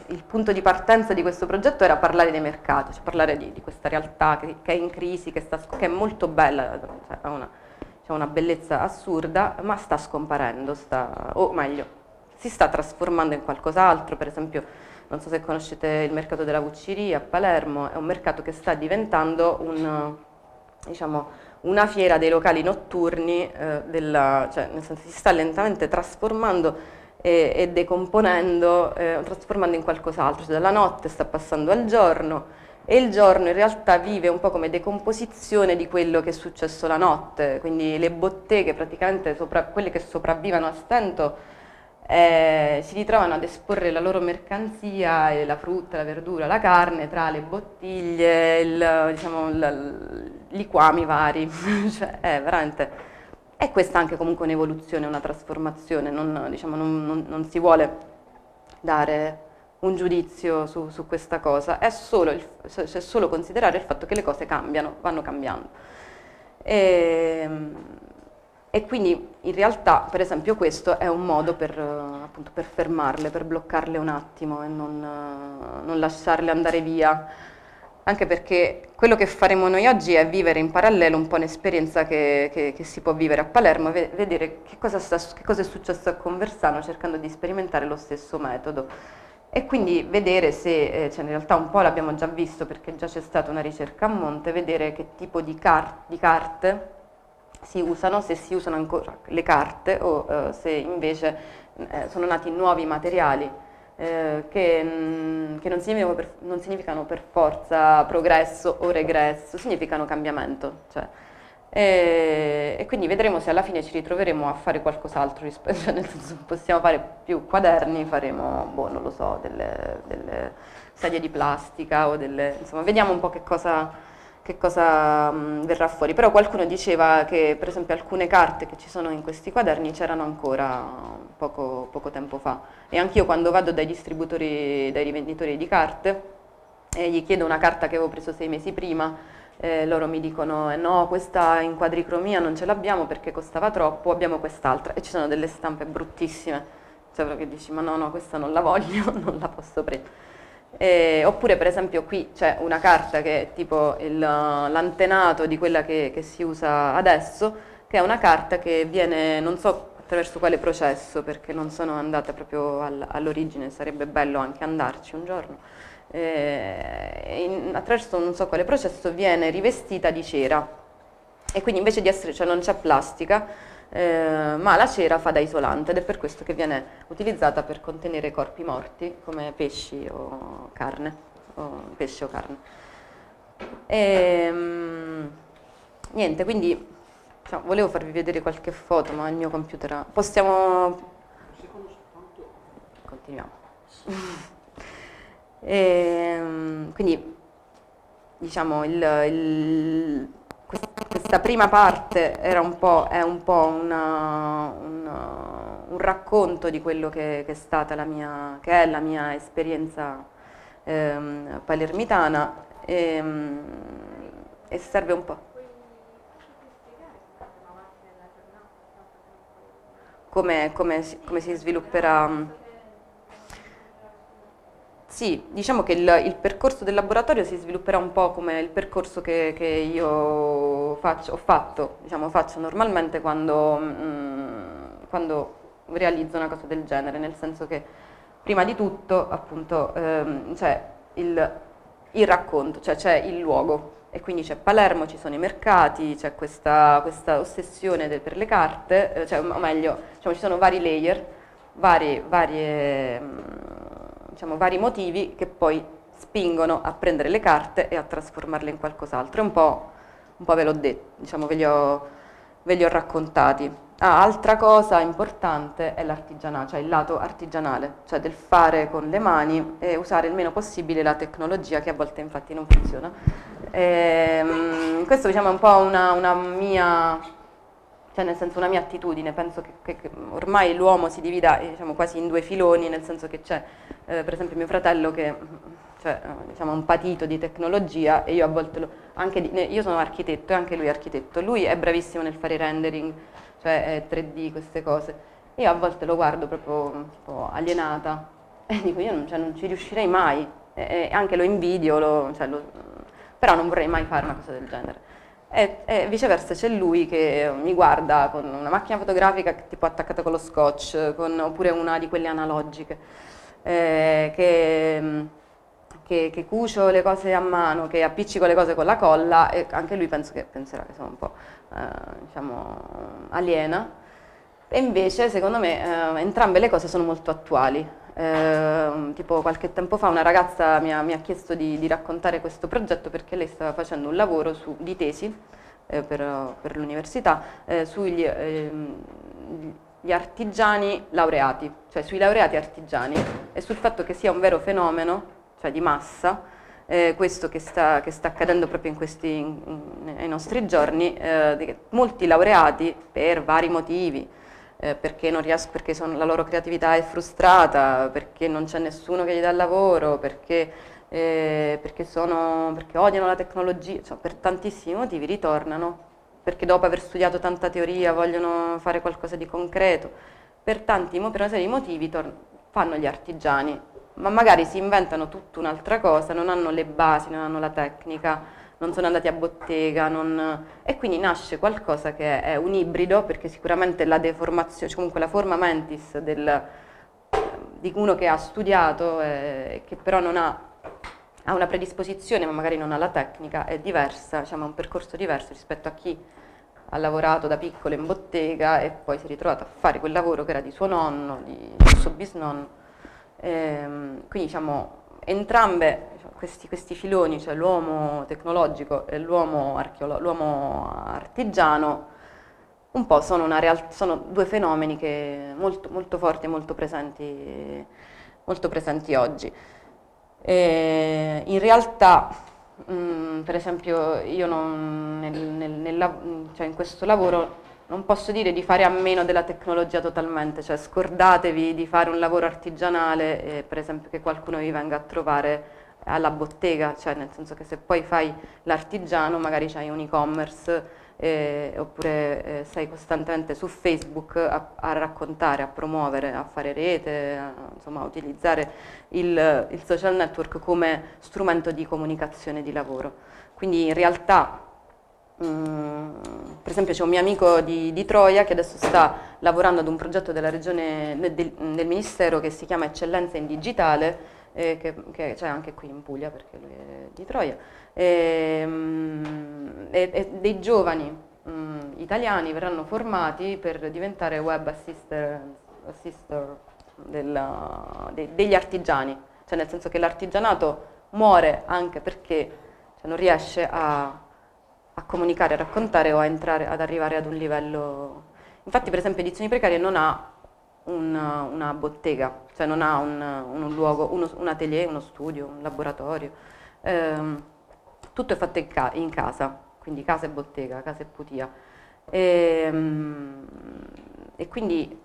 il punto di partenza di questo progetto era parlare dei mercati, cioè parlare di, di questa realtà che, che, è in crisi, che, sta, che è molto bella, cioè ha una, cioè una, bellezza assurda, ma sta scomparendo, sta, o meglio, si sta trasformando in qualcos'altro, per esempio non so se conoscete il mercato della Vucciria a Palermo, è un mercato che sta diventando un, diciamo, una fiera dei locali notturni, eh, della, cioè nel senso si sta lentamente trasformando e, e decomponendo, eh, trasformando in qualcos'altro, cioè dalla notte sta passando al giorno e il giorno in realtà vive un po' come decomposizione di quello che è successo la notte, quindi le botteghe praticamente, sopra, quelle che sopravvivono a stento, eh, si ritrovano ad esporre la loro mercanzia, la frutta, la verdura, la carne tra le bottiglie, il, diciamo, il, liquami vari, cioè è veramente e questa è anche comunque un'evoluzione, una trasformazione, non, diciamo, non, non, non, si vuole dare un giudizio su, su questa cosa, è solo, il, cioè solo, considerare il fatto che le cose cambiano, vanno cambiando. E, ehm, e quindi in realtà, per esempio, questo è un modo per, appunto, per fermarle, per bloccarle un attimo e non, non lasciarle andare via anche perché quello che faremo noi oggi è vivere in parallelo un po' un'esperienza che, che, che si può vivere a Palermo, vedere che cosa, sta, che cosa, è successo a Conversano cercando di sperimentare lo stesso metodo. e quindi vedere se, eh, cioè in realtà un po' l'abbiamo già visto perché già c'è stata una ricerca a monte, vedere che tipo di, car di carte si usano, se si usano ancora le carte o eh, se invece eh, sono nati nuovi materiali eh, che, mh, mm, che non, significano per, non, significano per, forza progresso o regresso, significano cambiamento. Cioè, e, e, quindi vedremo se alla fine ci ritroveremo a fare qualcos'altro cioè nel senso possiamo fare più quaderni, faremo, boh, non lo so, delle, delle sedie di plastica o delle, insomma, vediamo un po' che cosa, che cosa mh, verrà fuori. Però qualcuno diceva che per esempio alcune carte che ci sono in questi quaderni c'erano ancora poco, poco tempo fa e anch'io quando vado dai distributori, dai rivenditori di carte e gli chiedo una carta che avevo preso sei mesi prima, eh, loro mi dicono eh, no, questa in quadricromia non ce l'abbiamo perché costava troppo, abbiamo quest'altra e ci sono delle stampe bruttissime, cioè proprio dici ma no, no, questa non la voglio, non la posso prendere. Eh, oppure per esempio qui c'è una carta che è tipo l'antenato di quella che, che, si usa adesso, che è una carta che viene, non so attraverso quale processo, perché non sono andata proprio all, all'origine, sarebbe bello anche andarci un giorno, eh, in, attraverso non so quale processo viene rivestita di cera. E quindi invece di essere, cioè non c'è plastica, eh, ma la cera fa da isolante ed è per questo che viene utilizzata per contenere corpi morti come pesci o carne, o pesce o carne. E, ehm, niente, quindi cioè, volevo farvi vedere qualche foto, ma il mio computer ha... Possiamo... Continuiamo. E, ehm, quindi diciamo il, il, questa prima parte era un po', è un po' una, una, un racconto di quello che, che, è stata la mia, che è la mia esperienza ehm, palermitana e, ehm, e serve un po'. Come, come, come si svilupperà sì, diciamo che il, il, percorso del laboratorio si svilupperà un po' come il percorso che, che io faccio, ho fatto, diciamo, faccio normalmente quando, mh, mm, quando, realizzo una cosa del genere, nel senso che prima di tutto appunto ehm, c'è il, il, racconto, cioè c'è il luogo. E quindi c'è Palermo, ci sono i mercati, c'è questa, questa, ossessione de, per le carte, eh, cioè, o meglio, diciamo, ci sono vari layer, vari, varie... Mh, mm, diciamo, vari motivi che poi spingono a prendere le carte e a trasformarle in qualcos'altro. Un po', un po' ve l'ho detto, diciamo, ve, li ho, ve li ho raccontati. Ah, altra cosa importante è l'artigianato, cioè il lato artigianale, cioè del fare con le mani e usare il meno possibile la tecnologia che a volte infatti non funziona. E, um, questo diciamo, è un po' una, una mia cioè nel senso una mia attitudine, penso che, che, che ormai l'uomo si divida diciamo, quasi in due filoni, nel senso che c'è eh, per esempio mio fratello che cioè, diciamo, un patito di tecnologia e io a volte lo, anche di, io sono architetto e anche lui è architetto, lui è bravissimo nel fare rendering, cioè 3D, queste cose, io a volte lo guardo proprio tipo, alienata. E dico io non, cioè, non ci riuscirei mai, e, e anche lo invidio, lo, cioè, lo, però non vorrei mai fare una cosa del genere. E, e, viceversa c'è lui che mi guarda con una macchina fotografica tipo attaccata con lo scotch, con, oppure una di quelle analogiche, eh, che, che, che, cucio le cose a mano, che appiccico le cose con la colla e anche lui penso che penserà che sono un po' eh, diciamo, aliena. E invece secondo me eh, entrambe le cose sono molto attuali. Eh, tipo qualche tempo fa una ragazza mi ha, mi ha chiesto di, di, raccontare questo progetto perché lei stava facendo un lavoro su, di tesi eh, per, per l'università eh, sugli ehm, artigiani laureati, cioè sui laureati artigiani. E sul fatto che sia un vero fenomeno, cioè di massa, eh, questo che sta, che sta, accadendo proprio in questi, in, nei nostri giorni, eh, molti laureati per vari motivi, eh, perché, riesco, perché sono, la loro creatività è frustrata, perché non c'è nessuno che gli dà lavoro, perché, eh, perché, sono, perché odiano la tecnologia, cioè, per tantissimi motivi ritornano, perché dopo aver studiato tanta teoria vogliono fare qualcosa di concreto, per, tanti, per una serie di motivi fanno gli artigiani, ma magari si inventano tutta un'altra cosa, non hanno le basi, non hanno la tecnica, non sono andati a bottega, non... e quindi nasce qualcosa che è un ibrido, perché sicuramente la deformazione, cioè comunque la forma mentis del, di uno che ha studiato e che però non ha, ha, una predisposizione ma magari non ha la tecnica è diversa, diciamo, è un percorso diverso rispetto a chi ha lavorato da piccolo in bottega e poi si è ritrovato a fare quel lavoro che era di suo nonno, di, suo bisnonno. Ehm, quindi diciamo entrambe questi, questi, filoni, cioè l'uomo tecnologico e l'uomo, artigiano, un po' sono, sono due fenomeni molto, molto forti e molto presenti, molto presenti oggi. E in realtà, mh, mm, per esempio, io non, nel, nel, nel, cioè in questo lavoro non posso dire di fare a meno della tecnologia totalmente, cioè scordatevi di fare un lavoro artigianale, eh, per esempio che qualcuno vi venga a trovare alla bottega, cioè nel senso che se poi fai l'artigiano magari c'hai un e-commerce eh, oppure eh, sei costantemente su Facebook a, a, raccontare, a promuovere, a fare rete, a, insomma a utilizzare il, il social network come strumento di comunicazione di lavoro. Quindi in realtà Mm, per esempio c'è un mio amico di, di, Troia che adesso sta lavorando ad un progetto della regione, del, del Ministero che si chiama Eccellenza in Digitale, eh, che, che c'è anche qui in Puglia perché lui è di Troia, e, mm, e, e dei giovani mh, mm, italiani verranno formati per diventare web assister, assister della, de, degli artigiani, cioè nel senso che l'artigianato muore anche perché cioè, non riesce a a comunicare, a raccontare o a entrare, ad arrivare ad un livello... Infatti per esempio Edizioni Precarie non ha una, una bottega, cioè non ha un, un luogo, uno, un atelier, uno studio, un laboratorio, ehm, tutto è fatto in, ca in, casa, quindi casa e bottega, casa e putia. E, ehm, e quindi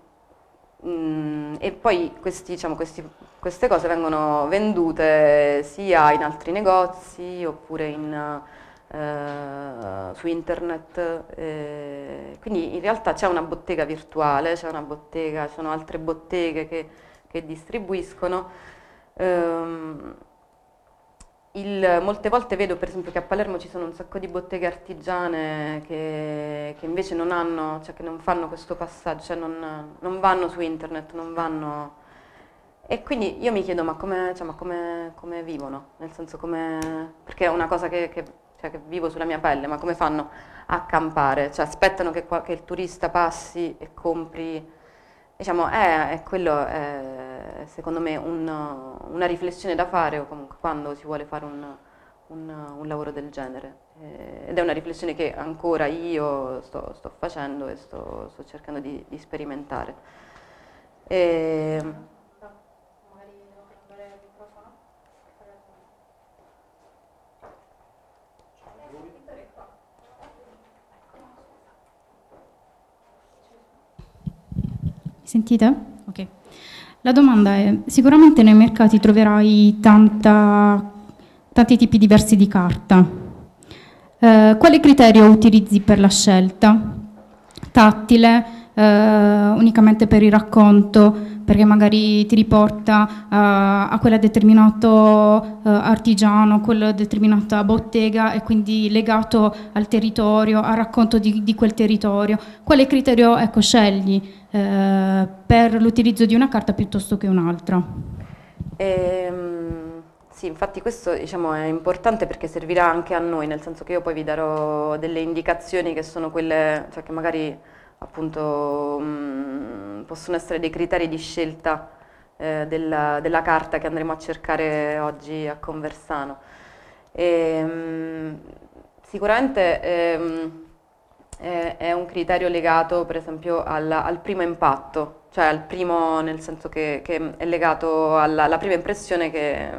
mh, mm, e poi questi, diciamo, questi, queste cose vengono vendute sia in altri negozi oppure in eh, su internet, eh, quindi in realtà c'è una bottega virtuale, c'è una bottega, ci sono altre botteghe che, che distribuiscono. Um, il, molte volte vedo per esempio che a Palermo ci sono un sacco di botteghe artigiane che, che invece non hanno, cioè che non fanno questo passaggio, cioè non, non, vanno su internet, non vanno... E quindi io mi chiedo ma come, cioè, come, come vivono? Nel senso come... perché è una cosa che, che cioè che vivo sulla mia pelle, ma come fanno a campare? Cioè aspettano che, che il turista passi e compri, diciamo, è, è quello è secondo me un, una riflessione da fare comunque quando si vuole fare un, un, un lavoro del genere. Eh, ed è una riflessione che ancora io sto, sto facendo e sto, sto cercando di, di sperimentare. E, Sentite? Ok. La domanda è, sicuramente nei mercati troverai tanta, tanti tipi diversi di carta. Eh, quale criterio utilizzi per la scelta? Tattile, eh, unicamente per il racconto, perché magari ti riporta a, a quella determinato uh, artigiano, quella determinata bottega e quindi legato al territorio, al racconto di, di quel territorio. Quale criterio ecco, scegli uh, per l'utilizzo di una carta piuttosto che un'altra? Ehm, sì, infatti questo diciamo, è importante perché servirà anche a noi, nel senso che io poi vi darò delle indicazioni che sono quelle, cioè che magari appunto mh, mm, possono essere dei criteri di scelta eh, della, della, carta che andremo a cercare oggi a Conversano. E, mh, mm, sicuramente ehm, è, è, un criterio legato per esempio al, al, primo impatto, cioè al primo nel senso che, che è legato alla, alla prima impressione che,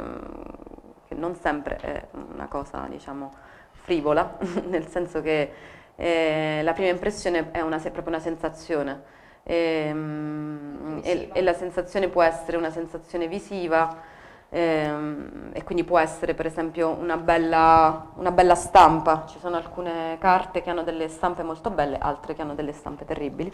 che non sempre è una cosa diciamo frivola, nel senso che eh, la prima impressione è, una, è proprio una sensazione. E, ehm, e, e, la sensazione può essere una sensazione visiva ehm, e quindi può essere per esempio una bella, una bella stampa, ci sono alcune carte che hanno delle stampe molto belle, altre che hanno delle stampe terribili.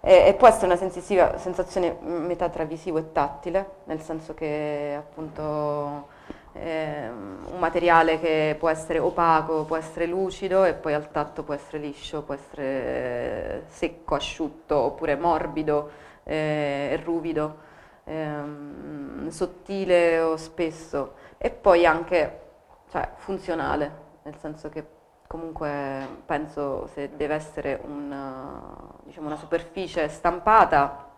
E, e, può essere una sensazione metà tra visivo e tattile, nel senso che appunto eh, un materiale che può essere opaco, può essere lucido e poi al tatto può essere liscio, può essere eh, secco, asciutto oppure morbido eh, e ruvido. ehm, sottile o spesso e poi anche cioè, funzionale, nel senso che comunque penso se deve essere una, diciamo, una superficie stampata,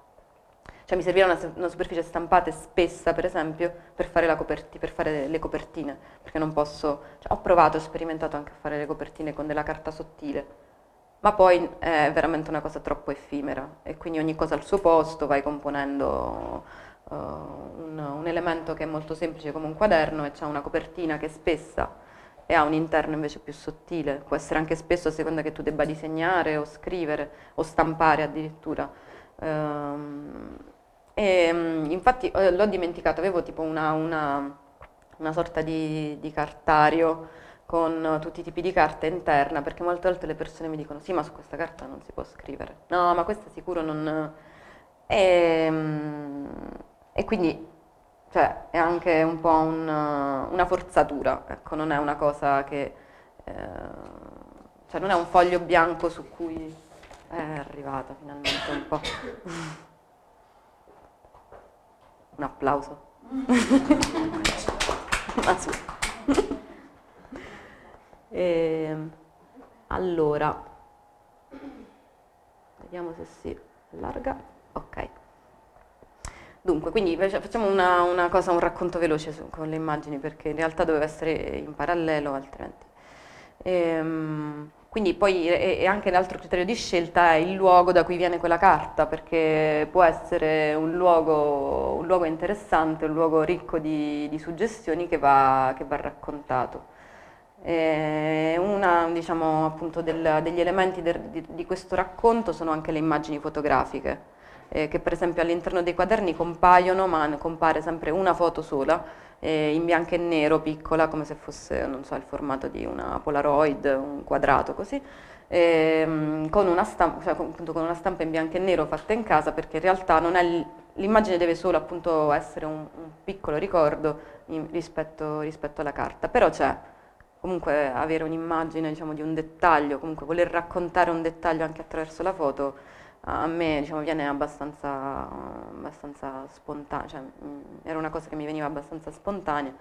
cioè mi serviva una, una, superficie stampata e spessa per esempio per fare, coperti, per fare le copertine, perché non posso, cioè, ho provato, ho sperimentato anche a fare le copertine con della carta sottile, ma poi è veramente una cosa troppo effimera e quindi ogni cosa al suo posto, vai componendo uh, un, un, elemento che è molto semplice come un quaderno e c'è una copertina che è spessa e ha un interno invece più sottile, può essere anche spesso a seconda che tu debba disegnare o scrivere o stampare addirittura. Um, e, mm, infatti eh, l'ho dimenticato, avevo tipo una, una, una sorta di, di cartario con tutti i tipi di carta interna, perché molte volte le persone mi dicono sì ma su questa carta non si può scrivere, no ma questa sicuro non... E, ehm, e quindi cioè, è anche un po' un, una forzatura, ecco, non è una cosa che... Eh, cioè non è un foglio bianco su cui è arrivata finalmente un po'. Un applauso. Ma su. E, ehm, allora, vediamo se si allarga. Ok. Dunque, quindi facciamo una, una cosa, un racconto veloce su, con le immagini perché in realtà doveva essere in parallelo altrimenti. Ehm, quindi poi e anche l'altro criterio di scelta è il luogo da cui viene quella carta perché può essere un luogo, un luogo interessante, un luogo ricco di, di suggestioni che va, che va raccontato. Una diciamo, degli elementi de, di, di, questo racconto sono anche le immagini fotografiche, eh, che per esempio all'interno dei quaderni compaiono, ma compare sempre una foto sola, eh, in bianco e nero, piccola, come se fosse so, il formato di una Polaroid, un quadrato così, ehm, con, una stampa, cioè, appunto, con una stampa in bianco e nero fatta in casa, perché in realtà l'immagine deve solo appunto, essere un, un piccolo ricordo in, rispetto, rispetto alla carta, però c'è comunque avere un'immagine diciamo, di un dettaglio, comunque voler raccontare un dettaglio anche attraverso la foto, a me diciamo, viene abbastanza, abbastanza spontanea, cioè, era una cosa che mi veniva abbastanza spontanea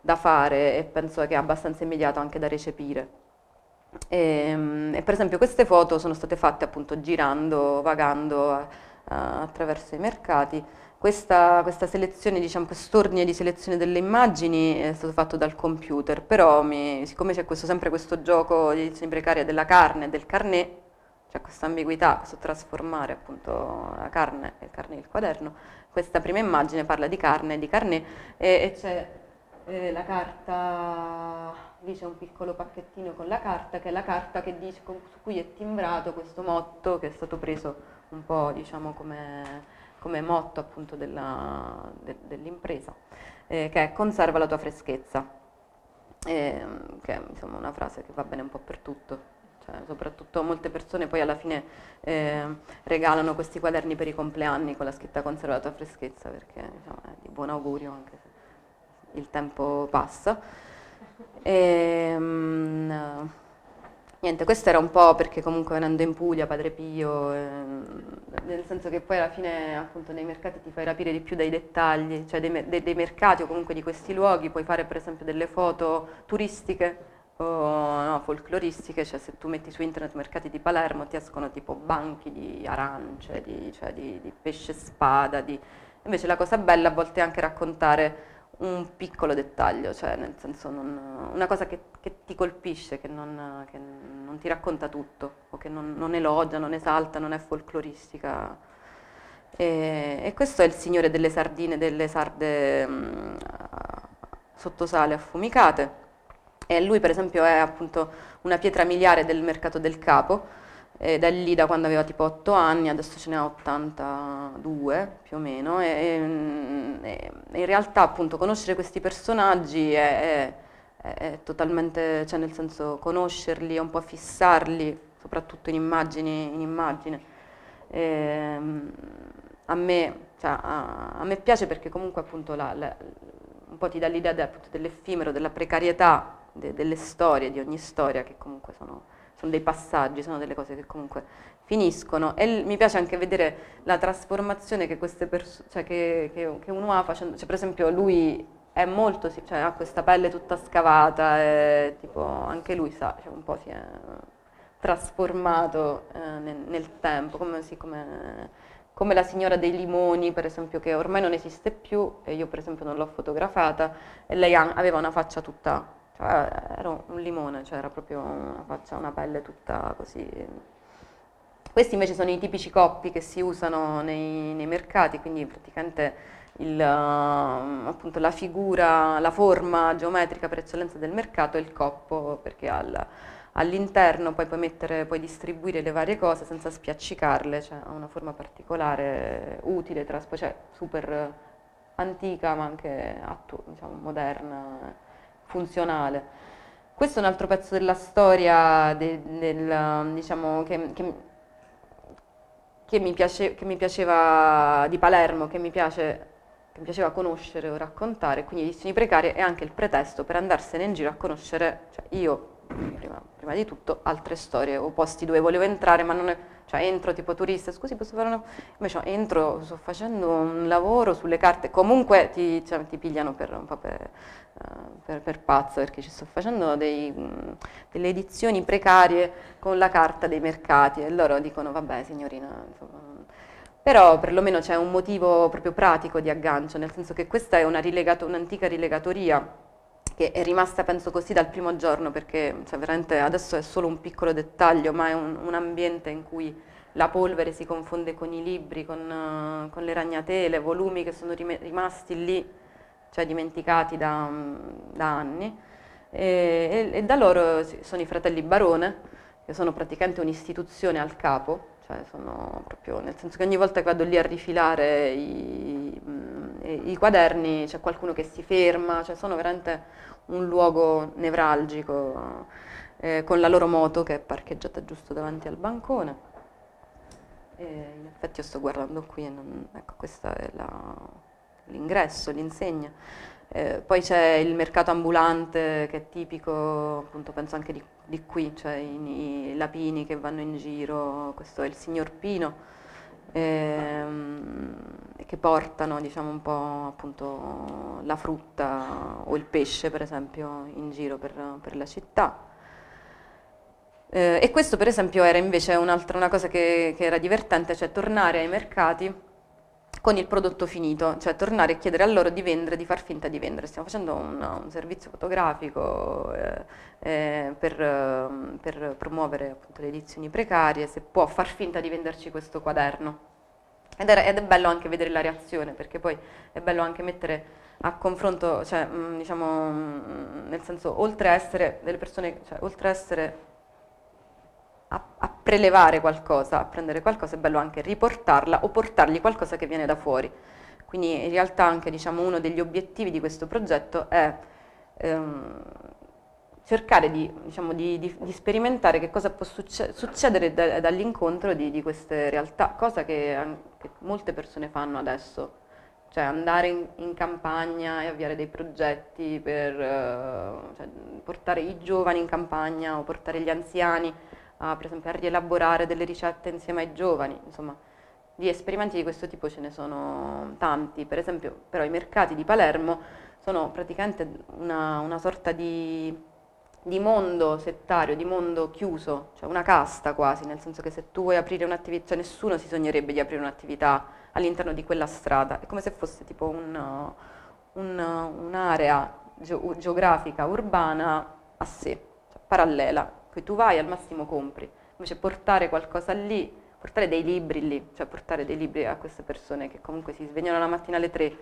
da fare e penso che è abbastanza immediato anche da recepire. E, ehm, e per esempio queste foto sono state fatte appunto girando, vagando uh, attraverso i mercati questa, questa selezione, diciamo, quest'ordine di selezione delle immagini è stato fatto dal computer, però mi, siccome c'è sempre questo gioco di edizione precaria della carne e del carnet, c'è questa ambiguità, questo trasformare appunto la carne il carnet il quaderno, questa prima immagine parla di carne e di carnet e, e c'è eh, la carta, lì c'è un piccolo pacchettino con la carta, che è la carta dice, su cui è timbrato questo motto che è stato preso un po' diciamo come come motto appunto della, de, dell'impresa, eh, che è conserva la tua freschezza, eh, che è insomma, una frase che va bene un po' per tutto. Cioè, soprattutto molte persone poi alla fine eh, regalano questi quaderni per i compleanni con la scritta conserva la tua freschezza perché diciamo, è di buon augurio anche se il tempo passa. E, um, Niente, questo era un po' perché comunque venendo in Puglia, Padre Pio, eh, nel senso che poi alla fine appunto nei mercati ti fai rapire di più dai dettagli, cioè dei, dei, dei mercati o comunque di questi luoghi, puoi fare per esempio delle foto turistiche o no, folcloristiche, cioè se tu metti su internet mercati di Palermo ti escono tipo banchi di arance, di, cioè di, di pesce spada, di... invece la cosa bella a volte è anche raccontare un piccolo dettaglio, cioè nel senso non, una cosa che, che, ti colpisce, che non, che non, ti racconta tutto, o che non, non, elogia, non esalta, non è folcloristica. E, e, questo è il signore delle sardine, delle sarde mh, sottosale affumicate. E lui per esempio è appunto una pietra miliare del mercato del capo, ed è lì da quando aveva tipo 8 anni, adesso ce ne ha 82 più o meno, e, e in realtà appunto conoscere questi personaggi è, è, è, totalmente, cioè nel senso conoscerli, un po' fissarli, soprattutto in immagini, in immagine. E, a, me, cioè, a, a, me, piace perché comunque appunto la, la, un po' ti dà l'idea de, dell'effimero, della precarietà de, delle storie, di ogni storia che comunque sono sono dei passaggi, sono delle cose che comunque finiscono. E mi piace anche vedere la trasformazione che queste persone, cioè che, che, che, uno ha facendo, cioè per esempio lui è molto, cioè ha questa pelle tutta scavata e tipo anche lui sa, cioè un po' si è trasformato eh, nel, nel, tempo, come, sì, come, come, la signora dei limoni per esempio che ormai non esiste più e io per esempio non l'ho fotografata e lei aveva una faccia tutta, cioè era un limone, cioè era proprio una faccia, una pelle tutta così. Questi invece sono i tipici coppi che si usano nei, nei mercati, quindi praticamente il, uh, appunto la figura, la forma geometrica per eccellenza del mercato è il coppo, perché al, all'interno poi puoi, mettere, puoi distribuire le varie cose senza spiaccicarle, cioè ha una forma particolare, utile, cioè super antica ma anche attu- diciamo, moderna, funzionale. Questo è un altro pezzo della storia de, del, diciamo, che, che che mi, piace, che mi piaceva di Palermo, che mi, piace, mi, piaceva conoscere o raccontare, quindi edizioni precarie è anche il pretesto per andarsene in giro a conoscere, cioè io prima, prima di tutto, altre storie o posti dove volevo entrare ma non è, cioè entro tipo turista, scusi posso fare una... invece entro, sto facendo un lavoro sulle carte, comunque ti, cioè, ti pigliano per, un po' per, per, per pazzo perché ci sto facendo dei, delle edizioni precarie con la carta dei mercati. E loro dicono vabbè signorina, insomma, però perlomeno c'è un motivo proprio pratico di aggancio, nel senso che questa è un'antica rilegatoria che è rimasta penso così dal primo giorno perché cioè, veramente adesso è solo un piccolo dettaglio ma è un, un ambiente in cui la polvere si confonde con i libri, con, uh, con le ragnatele, volumi che sono rimasti lì cioè dimenticati da, da anni. E, e, e, da loro sono i fratelli Barone, che sono praticamente un'istituzione al capo, cioè sono proprio, nel senso che ogni volta che vado lì a rifilare i, i, i quaderni c'è qualcuno che si ferma, cioè sono veramente un luogo nevralgico eh, con la loro moto che è parcheggiata giusto davanti al bancone. E in effetti io sto guardando qui non, ecco questa è l'ingresso, l'insegna. Eh, poi c'è il mercato ambulante che è tipico, appunto penso anche di, di qui, cioè i, i, lapini che vanno in giro, questo è il signor Pino, ehm, che portano diciamo un po' appunto la frutta o il pesce per esempio in giro per, per la città. Eh, e questo per esempio era invece un'altra una cosa che, che era divertente, cioè tornare ai mercati con il prodotto finito, cioè tornare e chiedere a loro di vendere, di far finta di vendere. Stiamo facendo un, un servizio fotografico eh, eh, per, eh, per, promuovere appunto, le edizioni precarie, se può far finta di venderci questo quaderno. Ed, era, ed, è bello anche vedere la reazione, perché poi è bello anche mettere a confronto, cioè, mh, mm, diciamo, mh, mm, nel senso, oltre a essere delle persone, cioè, oltre a essere a, a, prelevare qualcosa, a prendere qualcosa, è bello anche riportarla o portargli qualcosa che viene da fuori. Quindi in realtà anche diciamo, uno degli obiettivi di questo progetto è ehm, cercare di, diciamo, di, di, di, sperimentare che cosa può succe succedere da, dall'incontro di, queste realtà, cosa che, che, molte persone fanno adesso, cioè andare in, in campagna e avviare dei progetti per uh, cioè, portare i giovani in campagna o portare gli anziani a, per esempio, a rielaborare delle ricette insieme ai giovani, insomma, di esperimenti di questo tipo ce ne sono tanti, per esempio però i mercati di Palermo sono praticamente una, una sorta di, di, mondo settario, di mondo chiuso, cioè una casta quasi, nel senso che se tu vuoi aprire un'attività, cioè nessuno si sognerebbe di aprire un'attività all'interno di quella strada, è come se fosse tipo un, un, un'area geografica urbana a sé, cioè parallela, cui tu vai al massimo compri, invece portare qualcosa lì, portare dei libri lì, cioè portare dei libri a queste persone che comunque si svegliano la mattina alle tre,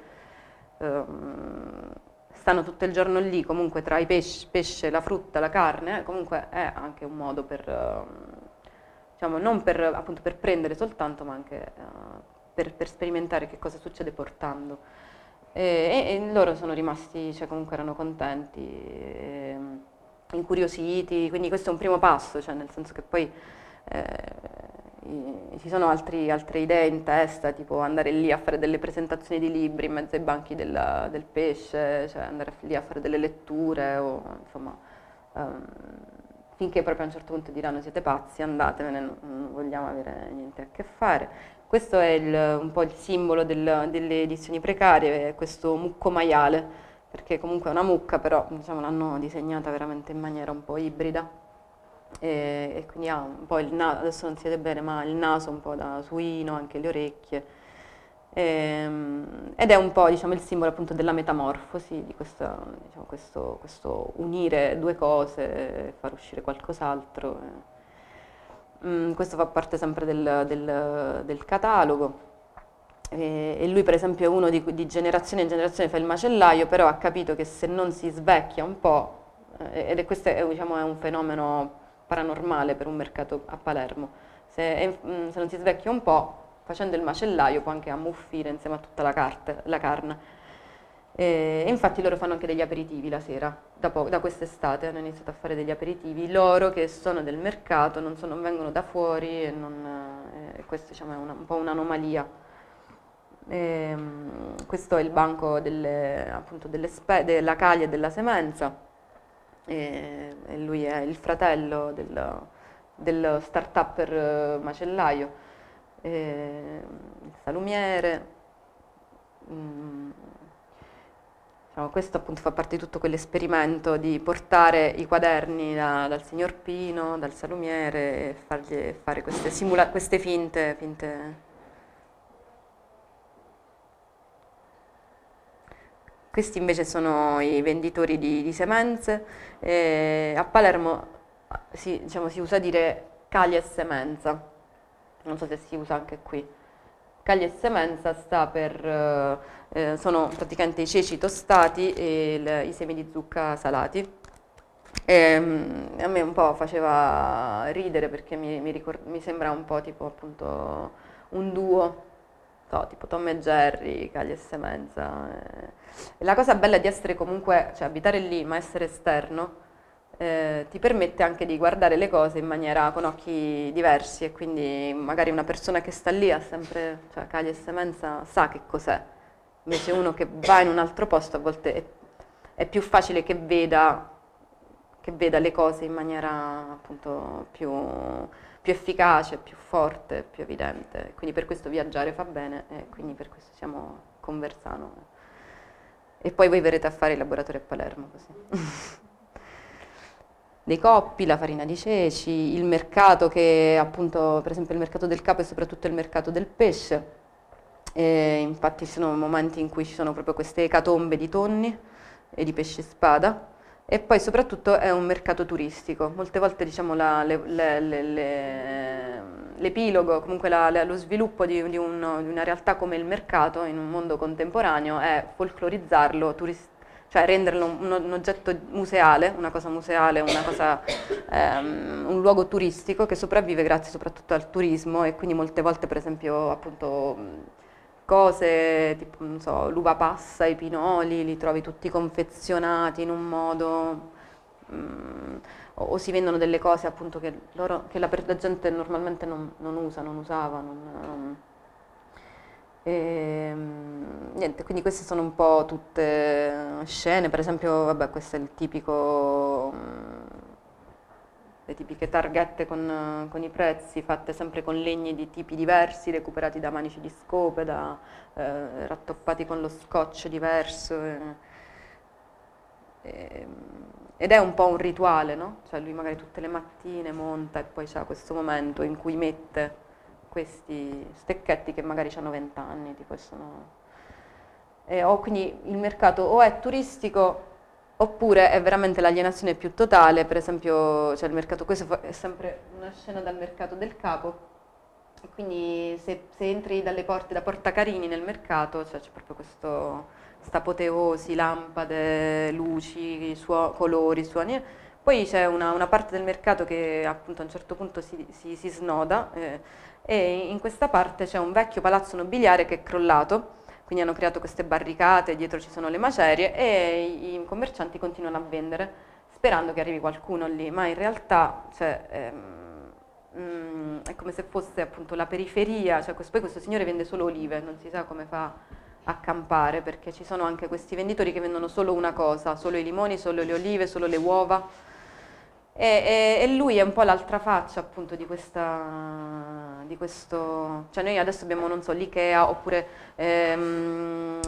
ehm, stanno tutto il giorno lì, comunque tra i pesci, pesce, la frutta, la carne, eh, comunque è anche un modo per, ehm, diciamo, non per, appunto, per prendere soltanto, ma anche eh, per, per, sperimentare che cosa succede portando. E, e, e loro sono rimasti, cioè comunque erano contenti. E, ehm, incuriositi, quindi questo è un primo passo, cioè nel senso che poi eh, ci sono altri, altre idee in testa, tipo andare lì a fare delle presentazioni di libri in mezzo ai banchi della, del pesce, cioè andare lì a fare delle letture o insomma um, finché proprio a un certo punto diranno siete pazzi, andatevene, non vogliamo avere niente a che fare. Questo è il, un po' il simbolo del, delle edizioni precarie, questo mucco maiale, perché comunque è una mucca, però diciamo, l'hanno disegnata veramente in maniera un po' ibrida. E, e quindi ha un po' il naso, adesso non si bene, ma il naso un po' da suino, anche le orecchie. E, ehm, ed è un po' diciamo, il simbolo appunto della metamorfosi, di questa, diciamo, questo, questo, unire due cose, far uscire qualcos'altro. Mm, questo fa parte sempre del, del, del catalogo. E, e, lui per esempio è uno di, di, generazione in generazione fa il macellaio, però ha capito che se non si svecchia un po', eh, ed è, questo è, diciamo, è un fenomeno paranormale per un mercato a Palermo, se, mm, se non si svecchia un po', facendo il macellaio può anche ammuffire insieme a tutta la, carte, la carne. E infatti loro fanno anche degli aperitivi la sera, da, da quest'estate hanno iniziato a fare degli aperitivi, loro che sono del mercato, non, sono, non vengono da fuori e, non, eh, questo diciamo, è una, un po' un'anomalia. E, questo è il banco delle, appunto, delle della caglia e della semenza. E, e lui è il fratello del, del start-up macellaio, e, il salumiere. Mm, Diciamo, questo appunto fa parte di tutto quell'esperimento di portare i quaderni da, dal signor Pino, dal salumiere e fargli fare queste, queste finte, finte Questi invece sono i venditori di, di semenze. Eh, a Palermo si, diciamo, si, usa dire caglia e semenza, non so se si usa anche qui. Caglia e semenza sta per, eh, eh, sono praticamente i ceci tostati e il, i semi di zucca salati. E, um, a me un po' faceva ridere perché mi, mi, mi sembra un po' tipo appunto un duo, so, tipo Tom e Jerry, Caglia e semenza. Eh. La cosa bella di essere comunque, cioè abitare lì ma essere esterno, eh, ti permette anche di guardare le cose in maniera con occhi diversi e quindi magari una persona che sta lì ha sempre, cioè Caglia e Semenza sa che cos'è, invece uno che va in un altro posto a volte è, è più facile che veda, che veda, le cose in maniera appunto più, più efficace, più forte, più evidente, quindi per questo viaggiare fa bene e quindi per questo siamo conversano. E poi voi verrete a fare i laboratori a Palermo così. dei coppi, la farina di ceci, il mercato che appunto, per esempio il mercato del capo e soprattutto il mercato del pesce. E infatti ci sono momenti in cui ci sono proprio queste ecatombe di tonni e di pesce spada e poi soprattutto è un mercato turistico. Molte volte diciamo l'epilogo, comunque la, lo sviluppo di, di, un, di, una realtà come il mercato in un mondo contemporaneo è folclorizzarlo turisticamente cioè renderlo un, un, oggetto museale, una cosa museale, una cosa, ehm, un luogo turistico che sopravvive grazie soprattutto al turismo e quindi molte volte per esempio appunto cose tipo non so, l'uva passa, i pinoli, li trovi tutti confezionati in un modo mm, o, o, si vendono delle cose appunto che, loro, che la, la, gente normalmente non, non usa, non usava, non, e, ehm, niente, quindi queste sono un po' tutte scene, per esempio, vabbè, questo è il tipico, le tipiche targhette con, con, i prezzi, fatte sempre con legni di tipi diversi, recuperati da manici di scope, da, eh, rattoppati con lo scotch diverso. Eh, eh, ed è un po' un rituale, no? Cioè lui magari tutte le mattine monta e poi c'è questo momento in cui mette questi stecchetti che magari hanno 20 anni, tipo sono... eh, o quindi il mercato o è turistico oppure è veramente l'alienazione più totale, per esempio cioè il mercato, questo è sempre una scena dal mercato del capo, quindi se, se entri dalle porte, da Porta Carini nel mercato, cioè c'è proprio questo, questa apoteosi, lampade, luci, suo, colori, suoni, poi c'è una, una, parte del mercato che appunto a un certo punto si, si, si snoda, eh, e in questa parte c'è un vecchio palazzo nobiliare che è crollato, quindi hanno creato queste barricate, dietro ci sono le macerie e i commercianti continuano a vendere sperando che arrivi qualcuno lì, ma in realtà cioè, ehm, mm, è come se fosse appunto la periferia, cioè questo, poi questo signore vende solo olive, non si sa come fa a campare perché ci sono anche questi venditori che vendono solo una cosa, solo i limoni, solo le olive, solo le uova E, e, e lui è un po' l'altra faccia appunto di, questa, di questo, cioè noi adesso abbiamo, non so, l'Ikea oppure ehm,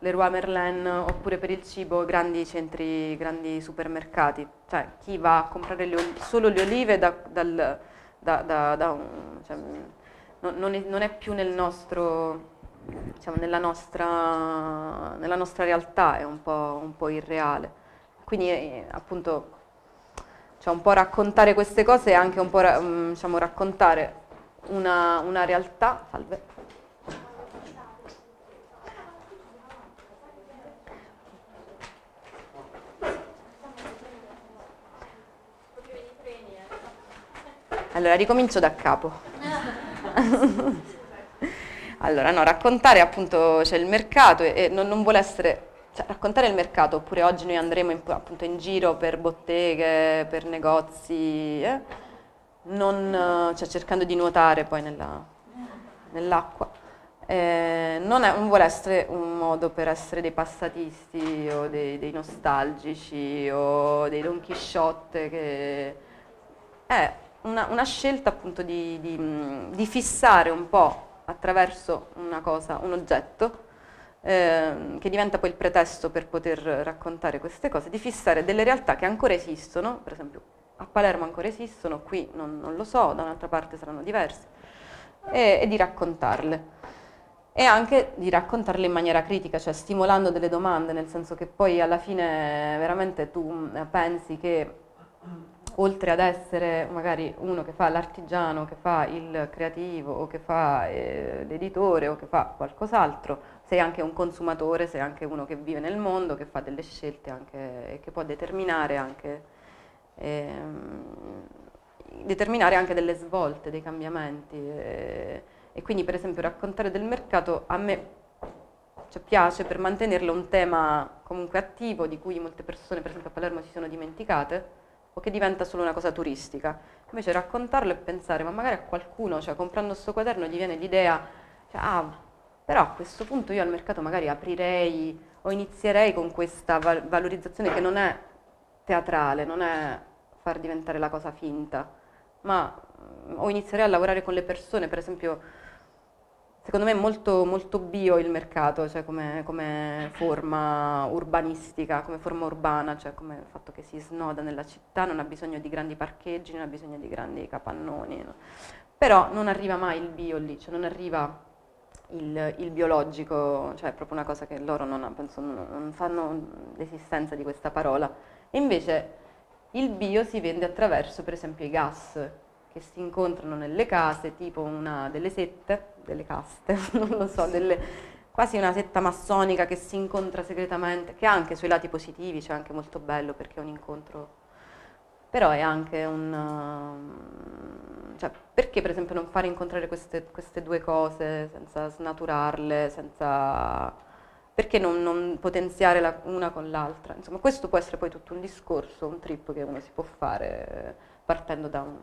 Leroy Merlin oppure per il cibo grandi centri, grandi supermercati, cioè chi va a comprare le solo le olive da, dal, da, da, da un, cioè, non, è, non, è, più nel nostro, diciamo, nella, nostra, nella nostra realtà, è un po', un po irreale. Quindi eh, appunto cioè un po' raccontare queste cose e anche un po' mm, diciamo, raccontare una, una realtà. Salve. Allora, ricomincio da capo. allora, no, raccontare appunto c'è il mercato e, e non, non vuole essere cioè, raccontare il mercato, oppure oggi noi andremo in, appunto in giro per botteghe, per negozi, eh? non, cioè, cercando di nuotare poi nella, nell'acqua. Eh, non, è, non, vuole essere un modo per essere dei passatisti o dei, dei nostalgici o dei Don Chisciotte, che è una, una scelta appunto di, di, di fissare un po' attraverso una cosa, un oggetto, eh, che diventa poi il pretesto per poter raccontare queste cose, di fissare delle realtà che ancora esistono, per esempio a Palermo ancora esistono, qui non, non lo so, da un'altra parte saranno diverse, e, e, di raccontarle. E anche di raccontarle in maniera critica, cioè stimolando delle domande, nel senso che poi alla fine veramente tu eh, pensi che oltre ad essere magari uno che fa l'artigiano, che fa il creativo o che fa eh, l'editore o che fa qualcos'altro, sei anche un consumatore, sei anche uno che vive nel mondo, che fa delle scelte anche, e che può determinare anche, ehm, determinare anche delle svolte, dei cambiamenti. E, e, quindi per esempio raccontare del mercato a me cioè, piace per mantenerlo un tema comunque attivo di cui molte persone per esempio a Palermo si sono dimenticate o che diventa solo una cosa turistica. Invece raccontarlo e pensare, ma magari a qualcuno, cioè comprando questo quaderno gli viene l'idea, cioè, ah, però a questo punto io al mercato magari aprirei o inizierei con questa val- valorizzazione che non è teatrale, non è far diventare la cosa finta, ma mm, o inizierei a lavorare con le persone, per esempio, secondo me è molto, molto bio il mercato, cioè come, come, forma urbanistica, come forma urbana, cioè come il fatto che si snoda nella città, non ha bisogno di grandi parcheggi, non ha bisogno di grandi capannoni, no? però non arriva mai il bio lì, cioè non arriva il, il, biologico, cioè è proprio una cosa che loro non, penso, non fanno l'esistenza di questa parola. E invece il bio si vende attraverso per esempio i gas che si incontrano nelle case, tipo una delle sette, delle caste, non lo so, delle, quasi una setta massonica che si incontra segretamente, che ha anche suoi lati positivi, c'è cioè anche molto bello perché è un incontro però è anche un... Um, cioè, perché per esempio non fare incontrare queste, queste due cose senza snaturarle, senza... perché non, non potenziare la, una con l'altra? Insomma, questo può essere poi tutto un discorso, un trip che uno si può fare partendo da un,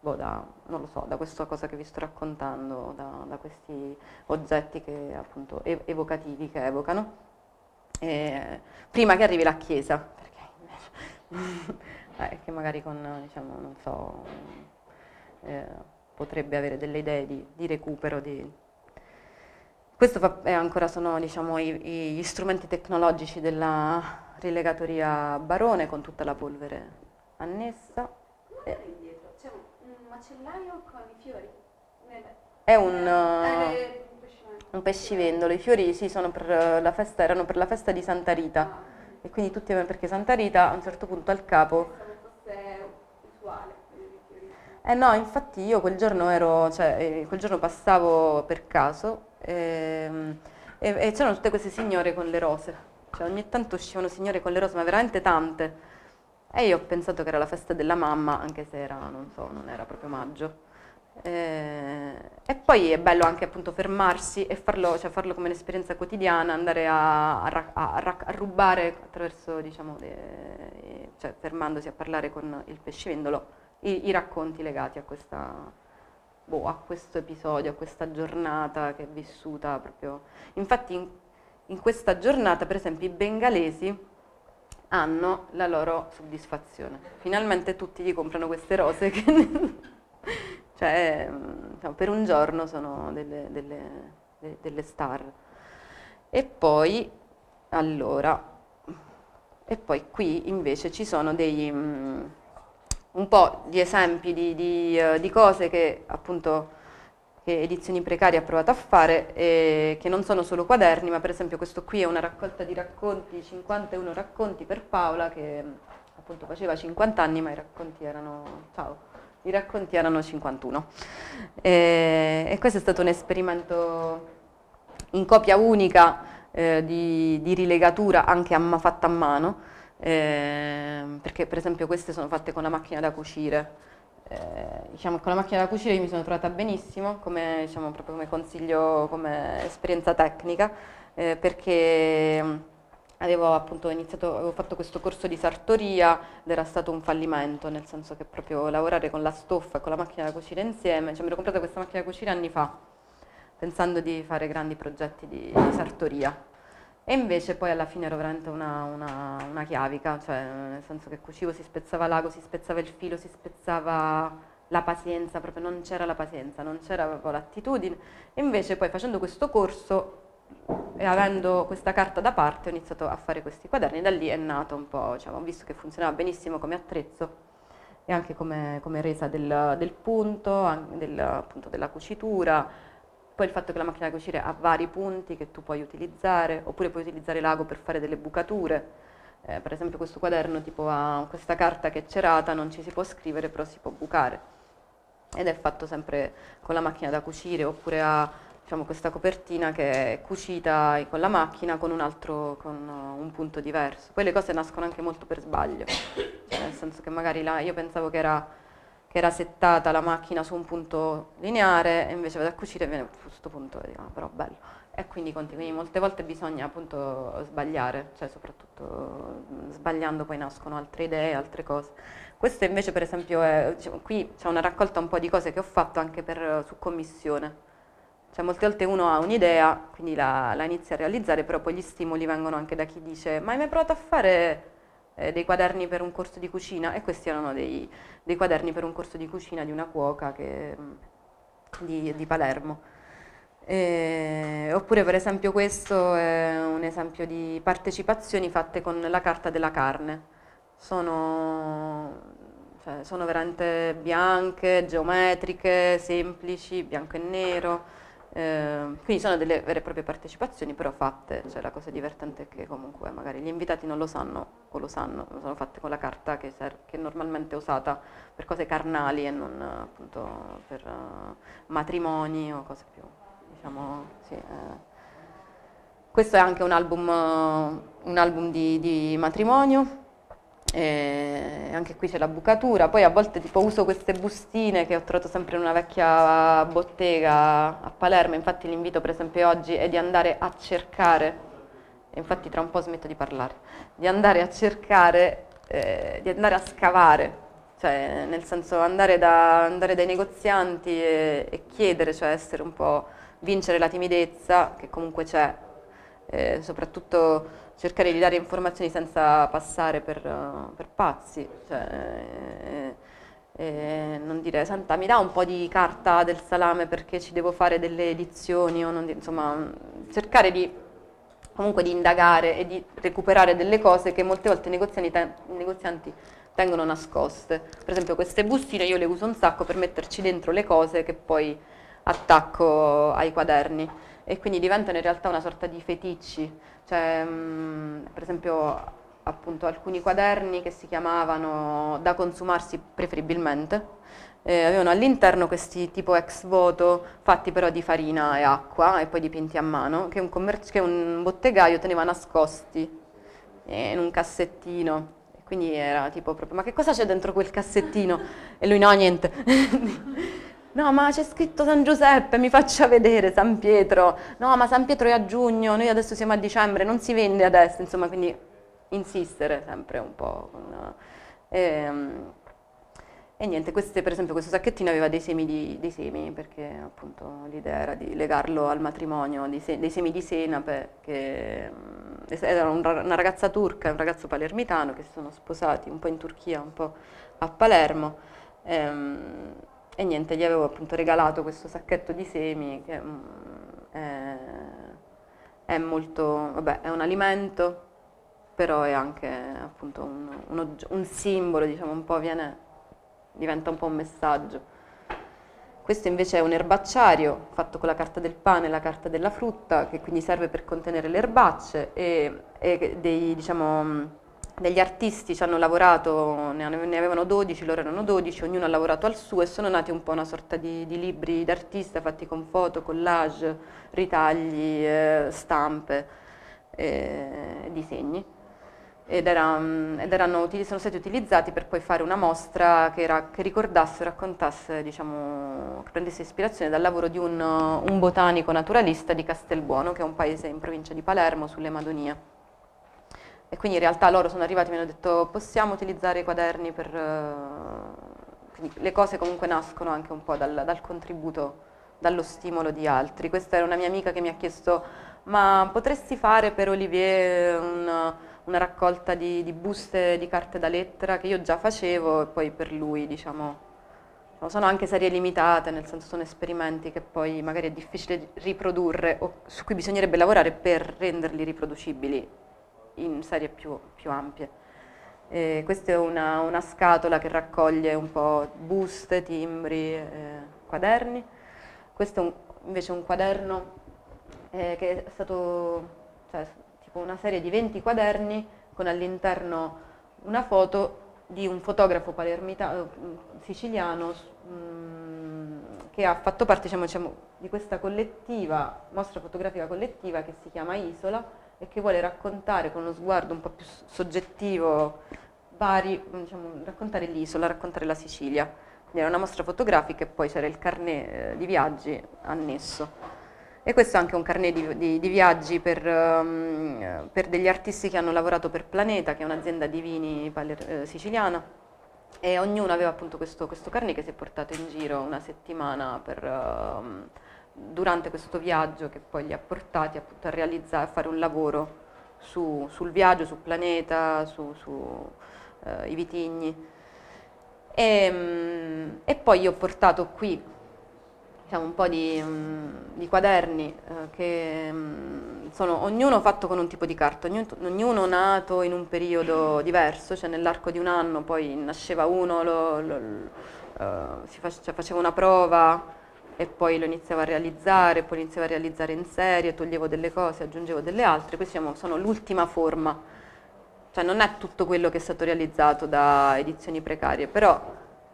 boh, da, non lo so, da questa cosa che vi sto raccontando, da, da questi oggetti che appunto evocativi che evocano, e, prima che arrivi la Chiesa, perché eh, che magari con, diciamo, non so, eh, potrebbe avere delle idee di, di recupero. Di... Questo fa, ancora sono diciamo, i, gli strumenti tecnologici della rilegatoria Barone con tutta la polvere annessa. Eh. C'è un macellaio con i fiori? È un, uh, un pescivendolo, i fiori sì, per festa, erano per la festa di Santa Rita ah. e quindi tutti perché Santa Rita a un certo punto al capo eh no, infatti io quel giorno ero, cioè, eh, quel giorno passavo per caso ehm, e, e c'erano tutte queste signore con le rose, cioè ogni tanto uscivano signore con le rose, ma veramente tante. E io ho pensato che era la festa della mamma, anche se era, non so, non era proprio maggio. Eh, e poi è bello anche appunto fermarsi e farlo, cioè farlo come un'esperienza quotidiana, andare a, a, a, a rubare attraverso, diciamo, de, cioè fermandosi a parlare con il pescivendolo i, i racconti legati a, questa, boh, a questo episodio, a questa giornata che è vissuta proprio. Infatti in, in questa giornata, per esempio, i bengalesi hanno la loro soddisfazione. Finalmente tutti gli comprano queste rose che cioè, diciamo, per un giorno sono delle, delle, delle star. E poi, allora, e poi qui invece ci sono dei, um, un po' di esempi di, di, uh, di cose che appunto che Edizioni Precarie ha provato a fare, eh, che non sono solo quaderni, ma per esempio questo qui è una raccolta di racconti, 51 racconti per Paola, che appunto faceva 50 anni, ma i racconti erano, ciao, i racconti erano 51. E, e questo è stato un esperimento in copia unica eh, di, di, rilegatura, anche a, fatta a mano, eh, perché per esempio queste sono fatte con la macchina da cucire, eh, diciamo, con la macchina da cucire mi sono trovata benissimo, come, diciamo, come consiglio, come esperienza tecnica, eh, perché avevo appunto iniziato, avevo fatto questo corso di sartoria ed era stato un fallimento, nel senso che proprio lavorare con la stoffa e con la macchina da cucire insieme, cioè mi ero comprata questa macchina da cucire anni fa, pensando di fare grandi progetti di, di sartoria. E invece poi alla fine ero veramente una, una, una, chiavica, cioè nel senso che cucivo, si spezzava l'ago, si spezzava il filo, si spezzava la pazienza, proprio non c'era la pazienza, non c'era proprio l'attitudine. Invece poi facendo questo corso e avendo questa carta da parte ho iniziato a fare questi quaderni, da lì è nato un po', diciamo, ho visto che funzionava benissimo come attrezzo e anche come, come resa del, del punto, del, appunto della cucitura, poi il fatto che la macchina da cucire ha vari punti che tu puoi utilizzare, oppure puoi utilizzare l'ago per fare delle bucature. Eh, per esempio questo quaderno tipo ha questa carta che è cerata, non ci si può scrivere, però si può bucare. Ed è fatto sempre con la macchina da cucire, oppure ha diciamo, questa copertina che è cucita con la macchina con un altro, con un punto diverso. Poi le cose nascono anche molto per sbaglio, cioè, nel senso che magari là, io pensavo che era che era settata la macchina su un punto lineare e invece vado a cucire e viene su questo punto, e dico, ah, però bello. E quindi continui, molte volte bisogna appunto sbagliare, cioè soprattutto sbagliando poi nascono altre idee, altre cose. Questo invece per esempio è, diciamo, qui c'è una raccolta un po' di cose che ho fatto anche per, su commissione. Cioè molte volte uno ha un'idea, quindi la, la inizia a realizzare, però poi gli stimoli vengono anche da chi dice ma hai mai provato a fare eh, dei quaderni per un corso di cucina e questi erano dei, dei quaderni per un corso di cucina di una cuoca che, di, di, Palermo. Eh, oppure per esempio questo è un esempio di partecipazioni fatte con la carta della carne. Sono, cioè, sono veramente bianche, geometriche, semplici, bianco e nero. Eh, quindi sono delle vere e proprie partecipazioni, però fatte, cioè la cosa divertente è che comunque magari gli invitati non lo sanno o lo sanno, sono fatte con la carta che, che normalmente è usata per cose carnali e non appunto per uh, matrimoni o cose più, diciamo, sì. Eh. Questo è anche un album, uh, un album di, di matrimonio, e anche qui c'è la bucatura, poi a volte tipo uso queste bustine che ho trovato sempre in una vecchia bottega a Palermo, infatti l'invito per esempio oggi è di andare a cercare, infatti tra un po' smetto di parlare, di andare a cercare, eh, di andare a scavare, cioè nel senso andare, da, andare dai negozianti e, e, chiedere, cioè essere un po', vincere la timidezza che comunque c'è, eh, soprattutto cercare di dare informazioni senza passare per, uh, per pazzi, cioè, eh, eh, non dire senta mi dà un po' di carta del salame perché ci devo fare delle edizioni, o non, insomma cercare di comunque di indagare e di recuperare delle cose che molte volte i negozianti, ten- i negozianti tengono nascoste. Per esempio queste bustine io le uso un sacco per metterci dentro le cose che poi attacco ai quaderni e quindi diventano in realtà una sorta di feticci cioè, mh, mm, per esempio, appunto, alcuni quaderni che si chiamavano da consumarsi preferibilmente, eh, avevano all'interno questi tipo ex voto fatti però di farina e acqua e poi dipinti a mano, che un, che un bottegaio teneva nascosti eh, in un cassettino. quindi era tipo proprio, ma che cosa c'è dentro quel cassettino? E lui no, niente. No, ma c'è scritto San Giuseppe, mi faccia vedere San Pietro. No, ma San Pietro è a giugno, noi adesso siamo a dicembre, non si vende adesso, insomma, quindi insistere sempre un po'. Con, ehm, E niente, queste, per esempio questo sacchettino aveva dei semi, di, dei semi perché appunto l'idea era di legarlo al matrimonio, dei, se, dei semi di senape, che mm, era una ragazza turca e un ragazzo palermitano che si sono sposati un po' in Turchia, un po' a Palermo. E, ehm, e niente, gli avevo appunto regalato questo sacchetto di semi che mm, è, è molto, vabbè, è un alimento, però è anche appunto un, un, un simbolo, diciamo un po' viene diventa un po' un messaggio. Questo invece è un erbacciario fatto con la carta del pane e la carta della frutta, che quindi serve per contenere le erbacce e, e dei, diciamo, degli artisti ci hanno lavorato, ne avevano 12, loro erano 12, ognuno ha lavorato al suo e sono nati un po' una sorta di, di libri d'artista fatti con foto, collage, ritagli, eh, stampe, eh, disegni ed, era, mm, ed erano, sono stati utilizzati per poi fare una mostra che, era, che ricordasse, raccontasse, diciamo, che prendesse ispirazione dal lavoro di un, un, botanico naturalista di Castelbuono, che è un paese in provincia di Palermo, sulle Madonie. E quindi in realtà loro sono arrivati e mi hanno detto possiamo utilizzare i quaderni per... Quindi le cose comunque nascono anche un po' dal, dal contributo, dallo stimolo di altri. Questa era una mia amica che mi ha chiesto ma potresti fare per Olivier un una raccolta di, di, buste di carte da lettera che io già facevo e poi per lui diciamo sono anche serie limitate, nel senso sono esperimenti che poi magari è difficile riprodurre o su cui bisognerebbe lavorare per renderli riproducibili in serie più, più ampie. E questa è una, una, scatola che raccoglie un po' buste, timbri, eh, quaderni. Questo è un, invece un quaderno eh, che è stato, cioè, tipo una serie di 20 quaderni con all'interno una foto di un fotografo palermitano, eh, siciliano mm, che ha fatto parte diciamo, diciamo, di questa collettiva, mostra fotografica collettiva che si chiama Isola e che vuole raccontare con uno sguardo un po' più soggettivo vari, diciamo, raccontare l'isola, raccontare la Sicilia. Quindi era una mostra fotografica e poi c'era il carnet eh, di viaggi annesso. E questo è anche un carnet di, di, di viaggi per, um, per, degli artisti che hanno lavorato per Planeta, che è un'azienda di vini eh, siciliana, e ognuno aveva appunto questo, questo, carnet che si è portato in giro una settimana per, um, durante questo viaggio che poi li ha portati appunto a realizzare, a fare un lavoro su, sul viaggio, su Planeta, sui su, uh, vitigni. E, um, e poi ho portato qui diciamo, un po' di, um, di quaderni eh, che um, sono ognuno fatto con un tipo di carta, ognuno, ognuno nato in un periodo diverso, cioè nell'arco di un anno poi nasceva uno, lo, lo, uh, si face, cioè, faceva una prova e poi lo iniziava a realizzare, poi lo iniziava a realizzare in serie, toglievo delle cose, aggiungevo delle altre, questi sono l'ultima forma, cioè non è tutto quello che è stato realizzato da edizioni precarie, però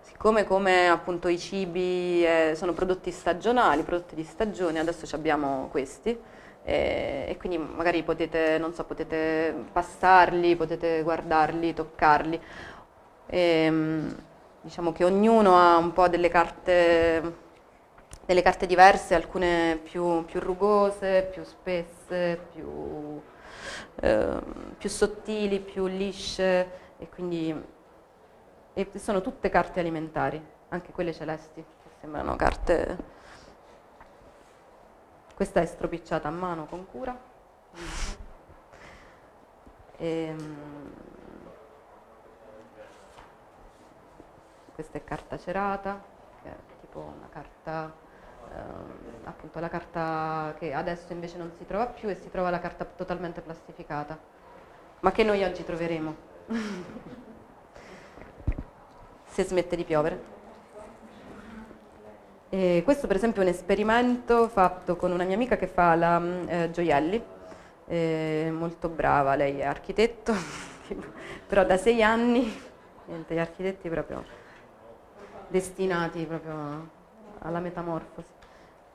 siccome come appunto i cibi eh, sono prodotti stagionali, prodotti di stagione, adesso abbiamo questi eh, e quindi magari potete, so, potete passarli, potete guardarli, toccarli. E, ehm, diciamo che ognuno ha un po' delle carte, delle carte diverse, alcune più, più, rugose, più spesse, più, eh, più sottili, più lisce e quindi e sono tutte carte alimentari, anche quelle celesti, che sembrano carte... Questa è stropicciata a mano con cura. E, ehm, questa è carta cerata, che è tipo una carta, appunto la carta che adesso invece non si trova più e si trova la carta totalmente plastificata, ma che noi oggi troveremo. se smette di piovere. E questo per esempio è un esperimento fatto con una mia amica che fa la mm, eh, gioielli, eh, molto brava, lei è architetto, però da sei anni, niente, gli architetti proprio destinati proprio alla metamorfosi.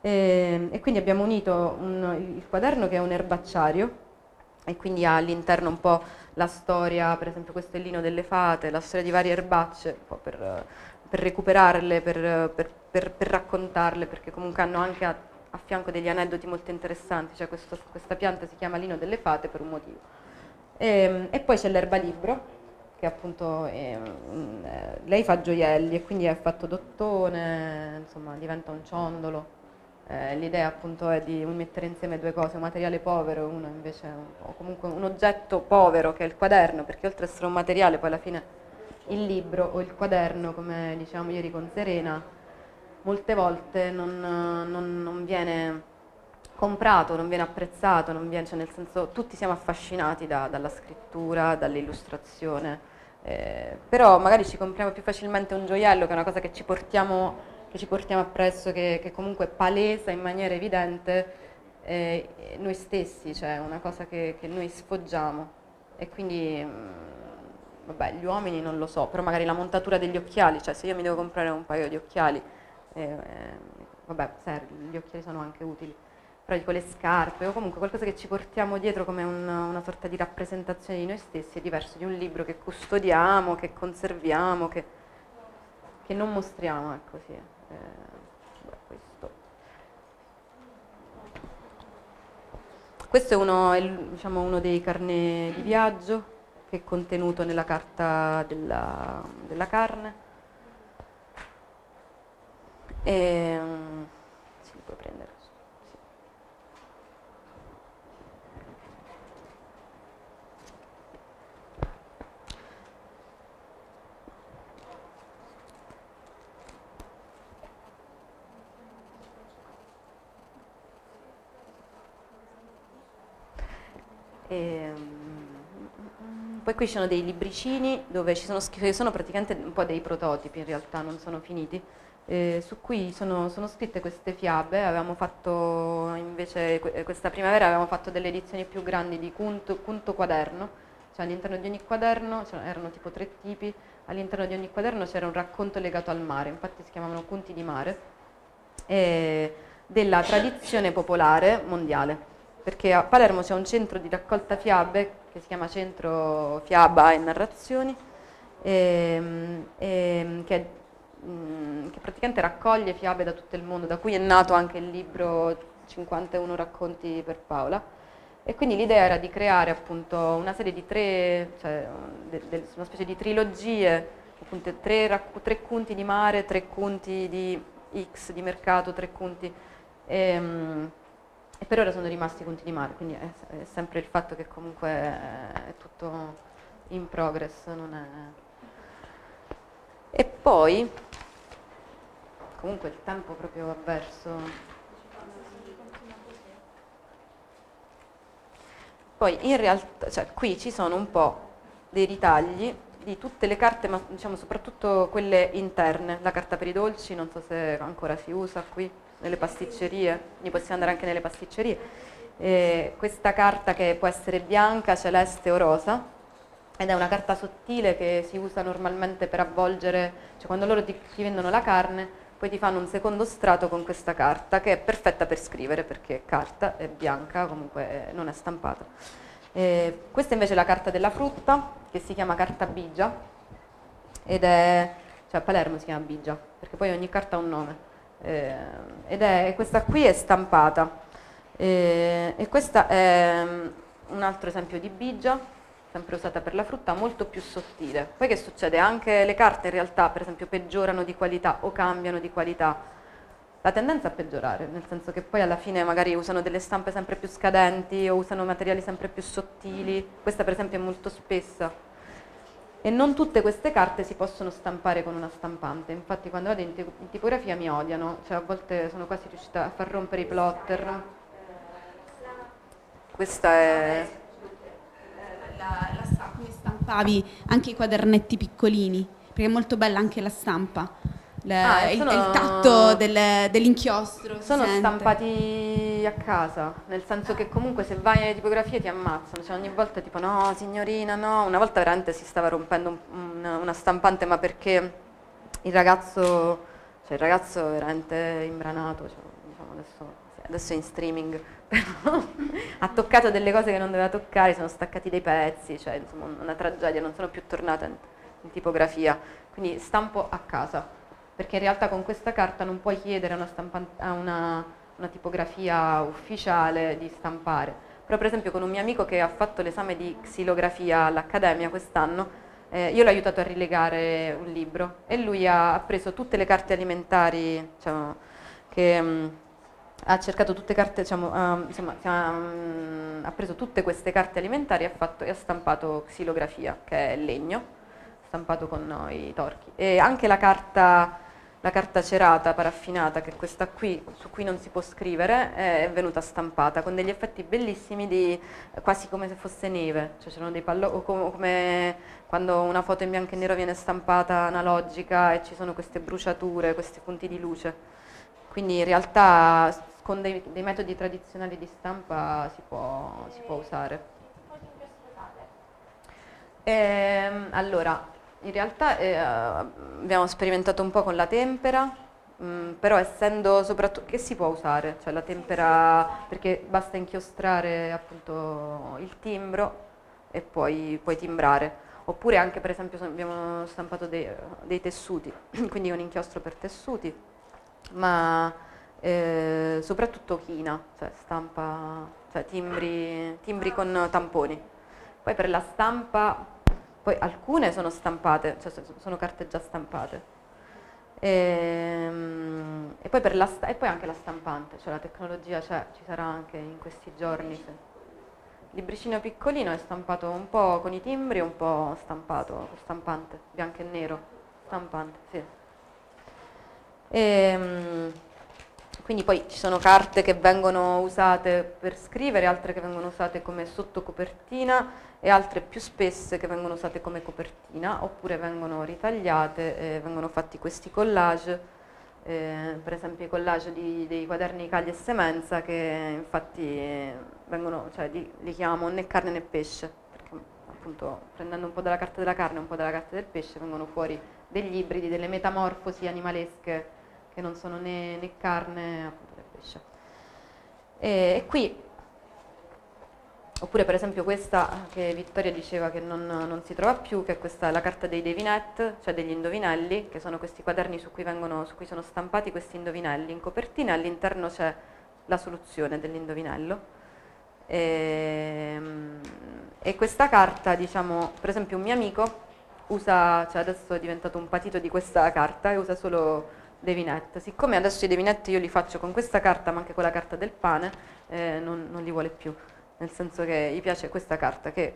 E, e quindi abbiamo unito un, il quaderno che è un erbacciario e quindi ha all'interno un po' la storia, per esempio questo è il lino delle fate, la storia di varie erbacce, un po' per, per recuperarle, per, per, per, raccontarle, perché comunque hanno anche a, a fianco degli aneddoti molto interessanti, cioè questo, questa pianta si chiama lino delle fate per un motivo. E, ehm, e poi c'è l'erba libro, che appunto è, mm, eh, lei fa gioielli e quindi è fatto d'ottone, insomma diventa un ciondolo. Eh, l'idea appunto è di mettere insieme due cose, un materiale povero e uno invece, o comunque un oggetto povero che è il quaderno, perché oltre ad essere un materiale poi alla fine il libro o il quaderno, come diciamo ieri con Serena, molte volte non, non, non viene comprato, non viene apprezzato, non viene, cioè nel senso tutti siamo affascinati da, dalla scrittura, dall'illustrazione, eh, però magari ci compriamo più facilmente un gioiello che è una cosa che ci portiamo, che ci portiamo appresso, che, che comunque palesa in maniera evidente eh, noi stessi, cioè una cosa che, che noi sfoggiamo. E quindi mh, mm, vabbè gli uomini non lo so, però magari la montatura degli occhiali, cioè se io mi devo comprare un paio di occhiali, eh, eh vabbè gli occhiali sono anche utili però dico le scarpe o comunque qualcosa che ci portiamo dietro come un, una sorta di rappresentazione di noi stessi è diverso di un libro che custodiamo, che conserviamo, che, che non mostriamo, ecco sì. Eh, questo. è, uno, è diciamo, uno dei carnet di viaggio che è contenuto nella carta della, della carne. E, um, si può prendere. E, ehm, poi qui ci sono dei libricini dove ci sono sono praticamente un po' dei prototipi in realtà, non sono finiti, eh, su cui sono, sono, scritte queste fiabe, avevamo fatto invece questa primavera avevamo fatto delle edizioni più grandi di Cunto, Cunto Quaderno, cioè all'interno di ogni quaderno, erano tipo tre tipi, all'interno di ogni quaderno c'era un racconto legato al mare, infatti si chiamavano Punti di mare, eh, della tradizione popolare mondiale perché a Palermo c'è un centro di raccolta fiabe che si chiama Centro Fiaba e Narrazioni, ehm, ehm, che, mm, che, praticamente raccoglie fiabe da tutto il mondo, da cui è nato anche il libro 51 racconti per Paola. E quindi l'idea era di creare appunto una serie di tre, cioè de, de, una specie di trilogie, appunto tre, tre conti di mare, tre conti di X, di mercato, tre conti... E, ehm, e per ora sono rimasti i punti di mare, quindi è, è sempre il fatto che comunque è tutto in progress. E poi, comunque il tempo proprio avverso. Poi in realtà, cioè qui ci sono un po' dei ritagli di tutte le carte, ma diciamo soprattutto quelle interne, la carta per i dolci, non so se ancora si usa qui nelle pasticcerie, quindi possiamo andare anche nelle pasticcerie. Eh, questa carta che può essere bianca, celeste o rosa, ed è una carta sottile che si usa normalmente per avvolgere, cioè quando loro ti, ti vendono la carne, poi ti fanno un secondo strato con questa carta che è perfetta per scrivere perché è carta, è bianca, comunque non è stampata. Eh, questa invece è la carta della frutta che si chiama carta bigia ed è, cioè a Palermo si chiama bigia perché poi ogni carta ha un nome eh, ed è questa qui è stampata eh, e questa è um, un altro esempio di bigia sempre usata per la frutta, molto più sottile. Poi che succede? Anche le carte in realtà, per esempio, peggiorano di qualità o cambiano di qualità. La tendenza a peggiorare, nel senso che poi alla fine magari usano delle stampe sempre più scadenti o usano materiali sempre più sottili. Questa per esempio è molto spessa e non tutte queste carte si possono stampare con una stampante, infatti quando vado in, in tipografia mi odiano, cioè a volte sono quasi riuscita a far rompere i plotter. Questa è... La, la, come stampavi anche i quadernetti piccolini, perché è molto bella anche la stampa le, ah, il, sono, il, tatto del, dell'inchiostro. Sono stampati a casa, nel senso che comunque se vai nelle tipografie ti ammazzano, cioè ogni volta tipo no signorina no, una volta veramente si stava rompendo un, una, stampante ma perché il ragazzo, cioè il ragazzo veramente imbranato, cioè, diciamo adesso, adesso, è in streaming, ha toccato delle cose che non doveva toccare, sono staccati dei pezzi, cioè insomma una tragedia, non sono più tornata in, in tipografia, quindi stampo a casa perché in realtà con questa carta non puoi chiedere a una, a una, una tipografia ufficiale di stampare. Però per esempio con un mio amico che ha fatto l'esame di xilografia all'Accademia quest'anno, Eh, io l'ho aiutato a rilegare un libro e lui ha, preso tutte le carte alimentari, diciamo, che... Mh, ha cercato tutte carte, diciamo, uh, insomma, um, ha preso tutte queste carte alimentari e ha, fatto, e ha stampato xilografia, che è legno, stampato con i torchi. E anche la carta, la carta cerata, paraffinata, che è questa qui, su cui non si può scrivere, è venuta stampata con degli effetti bellissimi, di, quasi come se fosse neve, cioè c'erano dei palloni, come quando una foto in bianco e nero viene stampata analogica e ci sono queste bruciature, questi punti di luce. Quindi in realtà con dei, dei, metodi tradizionali di stampa si può, si può usare. Ehm, allora, in realtà eh, abbiamo sperimentato un po' con la tempera, mh, mm, però essendo soprattutto che si può usare, cioè la tempera perché basta inchiostrare appunto il timbro e poi puoi timbrare. Oppure anche per esempio abbiamo stampato dei, dei tessuti, quindi un inchiostro per tessuti, ma eh, soprattutto china, cioè stampa, cioè timbri, timbri con tamponi. Poi per la stampa, poi alcune sono stampate, cioè sono carte già stampate. E, ehm, e, poi la, e, poi anche la stampante, cioè la tecnologia ci sarà anche in questi giorni. Il libricino piccolino è stampato un po' con i timbri un po' stampato, stampante, bianco e nero, stampante, sì. E, ehm, quindi poi ci sono carte che vengono usate per scrivere, altre che vengono usate come sottocopertina e altre più spesse che vengono usate come copertina oppure vengono ritagliate e vengono fatti questi collage, eh, per esempio i collage di, dei quaderni Cagli e Semenza che infatti vengono, cioè, li, li chiamano né carne né pesce, perché appunto prendendo un po' dalla carta della carne e un po' dalla carta del pesce vengono fuori degli ibridi, delle metamorfosi animalesche che non sono né, né carne del pesce. E, e, qui, oppure per esempio questa che Vittoria diceva che non, non, si trova più, che è questa la carta dei Devinet, cioè degli indovinelli, che sono questi quaderni su cui, vengono, su cui sono stampati questi indovinelli in copertina, all'interno c'è la soluzione dell'indovinello. E, ehm, e, questa carta, diciamo, per esempio un mio amico usa, cioè adesso è diventato un patito di questa carta e usa solo Devinet. Siccome adesso i Devinet io li faccio con questa carta, ma anche con la carta del pane, eh, non, non, li vuole più. Nel senso che gli piace questa carta, che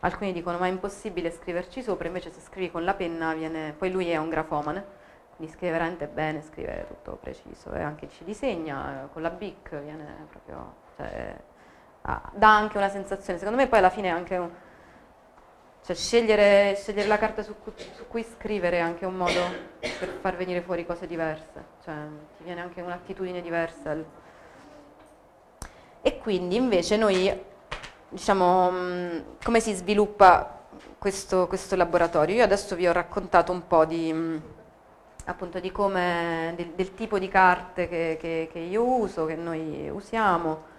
alcuni dicono ma è impossibile scriverci sopra, invece se scrivi con la penna viene... Poi lui è un grafomane, quindi scrive veramente bene, scrive tutto preciso e anche ci disegna, con la BIC viene proprio... Cioè, ah, dà anche una sensazione, secondo me poi alla fine è anche un cioè scegliere, scegliere la carta su cui, su cui, scrivere è anche un modo per far venire fuori cose diverse, cioè ti viene anche un'attitudine diversa. E quindi invece noi, diciamo, come si sviluppa questo, questo laboratorio? Io adesso vi ho raccontato un po' di, appunto, di come, del, del, tipo di carte che, che, che io uso, che noi usiamo,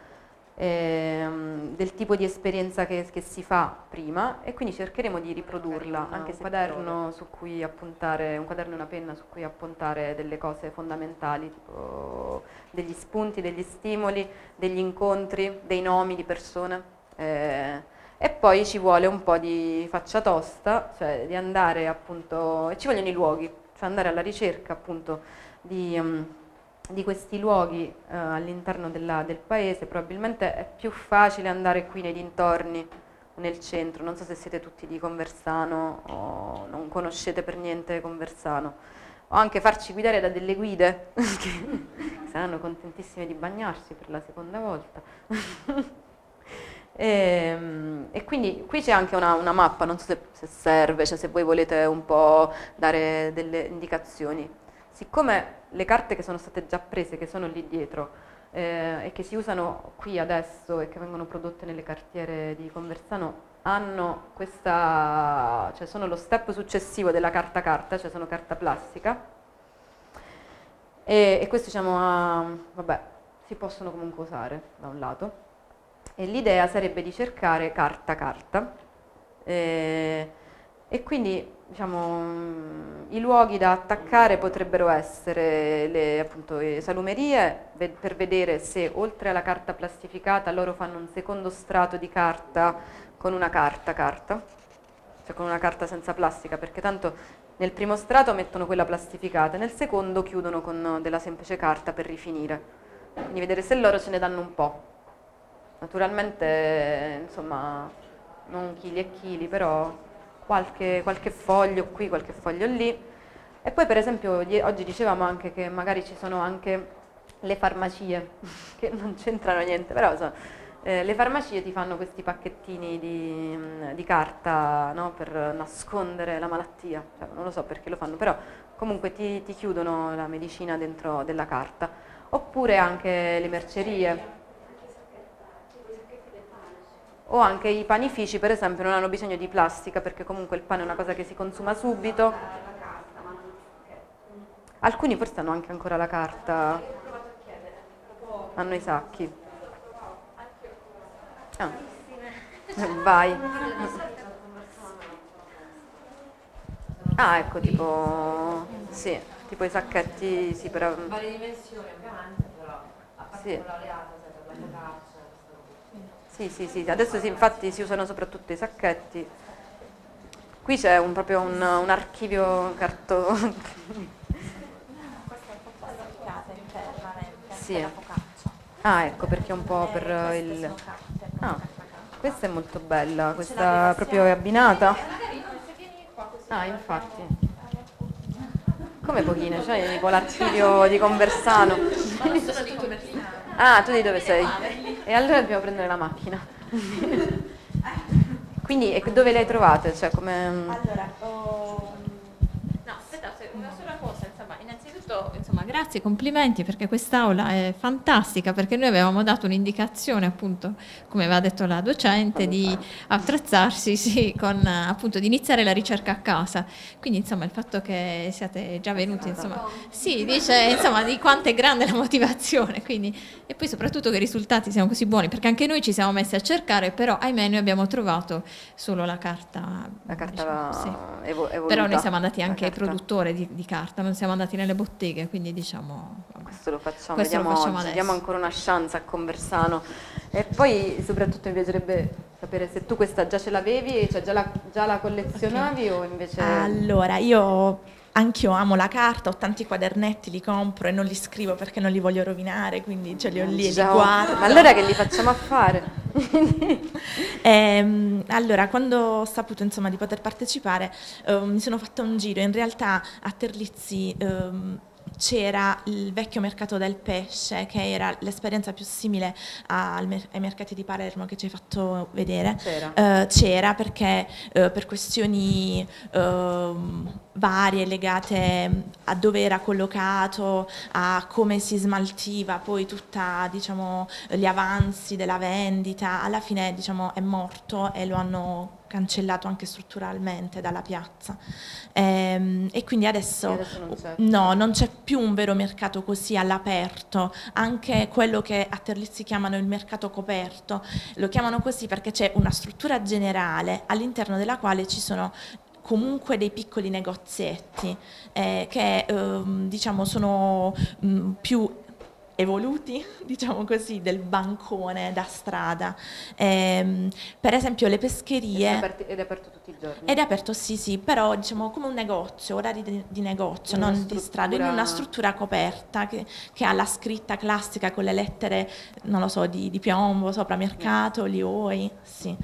ehm, del tipo di esperienza che, che, si fa prima e quindi cercheremo di riprodurla, anche se un quaderno su cui appuntare, un quaderno e una penna su cui appuntare delle cose fondamentali, tipo degli spunti, degli stimoli, degli incontri, dei nomi di persone. Eh, e poi ci vuole un po' di faccia tosta, cioè di andare appunto, e ci vogliono i luoghi, cioè andare alla ricerca appunto di... Um, di questi luoghi eh, all'interno del paese, probabilmente è più facile andare qui nei dintorni, nel centro, non so se siete tutti di Conversano o non conoscete per niente Conversano, o anche farci guidare da delle guide che saranno contentissime di bagnarsi per la seconda volta. e, ehm, e, quindi qui c'è anche una, una mappa, non so se, se serve, cioè se voi volete un po' dare delle indicazioni. Siccome le carte che sono state già prese, che sono lì dietro, eh, e che si usano qui adesso e che vengono prodotte nelle cartiere di Conversano, hanno questa, cioè sono lo step successivo della carta carta, cioè sono carta plastica, e, e questo diciamo, ah, vabbè, si possono comunque usare da un lato, e l'idea sarebbe di cercare carta carta, eh, e quindi diciamo, i luoghi da attaccare potrebbero essere le, appunto, le salumerie per vedere se oltre alla carta plastificata loro fanno un secondo strato di carta con una carta carta cioè con una carta senza plastica, perché tanto nel primo strato mettono quella plastificata, nel secondo chiudono con della semplice carta per rifinire. Quindi vedere se loro ce ne danno un po'. Naturalmente, insomma, non chili e chili, però qualche, qualche foglio qui, qualche foglio lì. E poi per esempio oggi dicevamo anche che magari ci sono anche le farmacie, che non c'entrano niente, però insomma, eh, le farmacie ti fanno questi pacchettini di, di carta no, per nascondere la malattia, cioè, non lo so perché lo fanno, però comunque ti, ti chiudono la medicina dentro della carta. Oppure anche le mercerie, o anche i panifici per esempio non hanno bisogno di plastica perché comunque il pane è una cosa che si consuma subito alcuni forse hanno anche ancora la carta hanno i sacchi Ah. Vai. Ah, ecco, tipo... Sì, tipo i sacchetti, sì, però... Varie dimensioni ovviamente, però a parte Sì. laureata, sai, per la focaccia, Sì, sì, sì, adesso sì, infatti si usano soprattutto i sacchetti. Qui c'è un- proprio un, un archivio cartone. Questa è un po' plastificata internamente, Sì. per la focaccia. Ah, ecco, perché è un po' per Eh, il... Ah, questa è molto bella, questa proprio è abbinata. Così. Ah, infatti. Come pochine, cioè tipo l'archivio di Conversano. Ma non sono di Conversano. Ah, tu di dove sei? E allora dobbiamo prendere la macchina. Quindi e dove le hai trovate? Cioè, come... Allora, oh, no, aspettate, una sola cosa, insomma, innanzitutto, insomma, grazie, complimenti perché quest'aula è fantastica perché noi avevamo dato un'indicazione appunto, come aveva detto la docente, di attrezzarsi, sì, con appunto di iniziare la ricerca a casa. Quindi, insomma, il fatto che siate già venuti, insomma, sì, dice insomma di quanto è grande la motivazione, quindi e poi soprattutto che i risultati siano così buoni, perché anche noi ci siamo messi a cercare, però ahimè noi abbiamo trovato solo la carta La carta diciamo, sì. evo- evoluta. Però noi siamo andati anche ai produttori di, di carta, non siamo andati nelle botteghe, quindi diciamo... vabbè. Questo lo facciamo, Questo lo vediamo facciamo oggi, adesso. diamo ancora una chance a Conversano. E poi soprattutto mi piacerebbe sapere se tu questa già ce l'avevi, cioè già la, già la collezionavi o invece... Allora, io anch'io amo la carta, ho tanti quadernetti, li compro e non li scrivo perché non li voglio rovinare, quindi ce li ho lì e li Già- guardo. Ma allora che li facciamo a fare? Ehm, allora, quando ho saputo insomma, di poter partecipare, eh, mi sono fatta un giro. In realtà a Terlizzi ehm, c'era il vecchio mercato del pesce, che era l'esperienza più simile mer- ai mercati di Palermo che ci hai fatto vedere. C'era. Eh, c'era perché eh, per questioni ehm, varie legate a dove era collocato, a come si smaltiva poi tutta diciamo gli avanzi della vendita, alla fine diciamo è morto e lo hanno cancellato anche strutturalmente dalla piazza. Ehm, e quindi adesso, E adesso non no, non c'è più un vero mercato così all'aperto, anche quello che a Terlizzi chiamano il mercato coperto, lo chiamano così perché c'è una struttura generale all'interno della quale ci sono comunque dei piccoli negozietti eh, che ehm, diciamo sono mh, più evoluti, diciamo così, del bancone da strada. Ehm, per esempio le Ed è pescherie aperti- ed è aperto tutti i giorni. ed è aperto, sì, sì, però diciamo come un negozio, orari di, di negozio, una non di strada, in struttura- una struttura coperta che, che ha la scritta classica con le lettere, non lo so, di, di piombo sopra mercato, lioi, sì.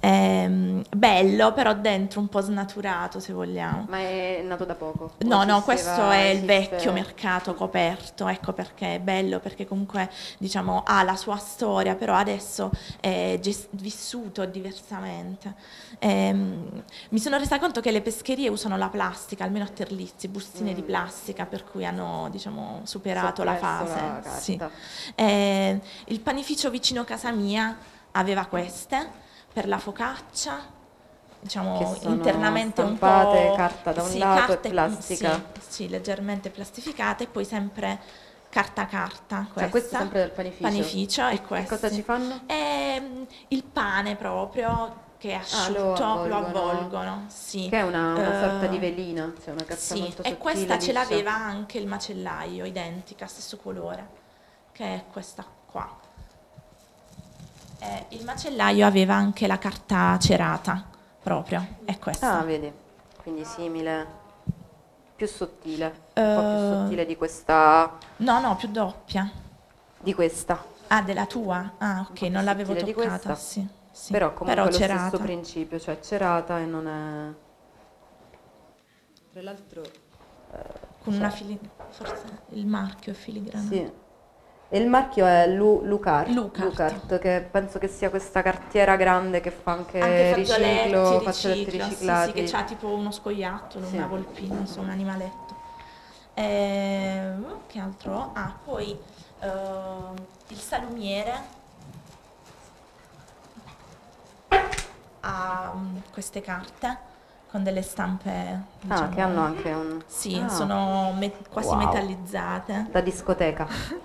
Ehm, bello, però dentro un po' snaturato, se vogliamo. Ma è nato da poco? No, no, questo è il esiste- vecchio mercato coperto, ecco perché è bello, perché comunque diciamo ha la sua storia, però adesso è vissuto diversamente. Ehm, mi sono resa conto che le pescherie usano la plastica, almeno a Terlizzi, bustine di Mm. plastica, per cui hanno diciamo, superato la fase. la sì. Eh, il panificio vicino a casa mia aveva queste per la focaccia, diciamo internamente un po' carta da un sì, lato e plastica. Sì, sì, leggermente plastificate e poi sempre carta carta. Cioè, Questa. questo è sempre del panificio? Panificio e E questo. cosa ci fanno? Ehm, il pane proprio che è Ah, asciutto, lo lo avvolgono. avvolgono, sì. Che è una, una Eh, sorta di velina, cioè una carta sì, molto e sottile, questa ce l'aveva anche il macellaio, identica, stesso colore, che è questa qua. Eh, il macellaio aveva anche la carta cerata proprio, è questa. Ah, vedi, quindi simile, più sottile, un po' più Eh, sottile di questa, No, no, più doppia. di questa. Ah, della tua? Ah, ok, non l'avevo di toccata. questa. Sì, sì. Però comunque è lo cerata. stesso principio, cioè cerata e non è... Tra l'altro... Con una fili... forse il marchio è filigrana. Sì. E il marchio è Lu- Lucart, Lucart. Lucart, che penso che sia questa cartiera grande che fa anche, Anche riciclo, fazzoletti, riciclati. Sì, sì, che ha tipo uno scoiattolo, Sì. una volpina, insomma, un animaletto. Ehm, che altro? Ah, poi ehm, il salumiere ha mm, queste carte con delle stampe, Ah, diciamo, che hanno anche un... Sì, Ah, sono me- quasi Wow. metallizzate. Da discoteca.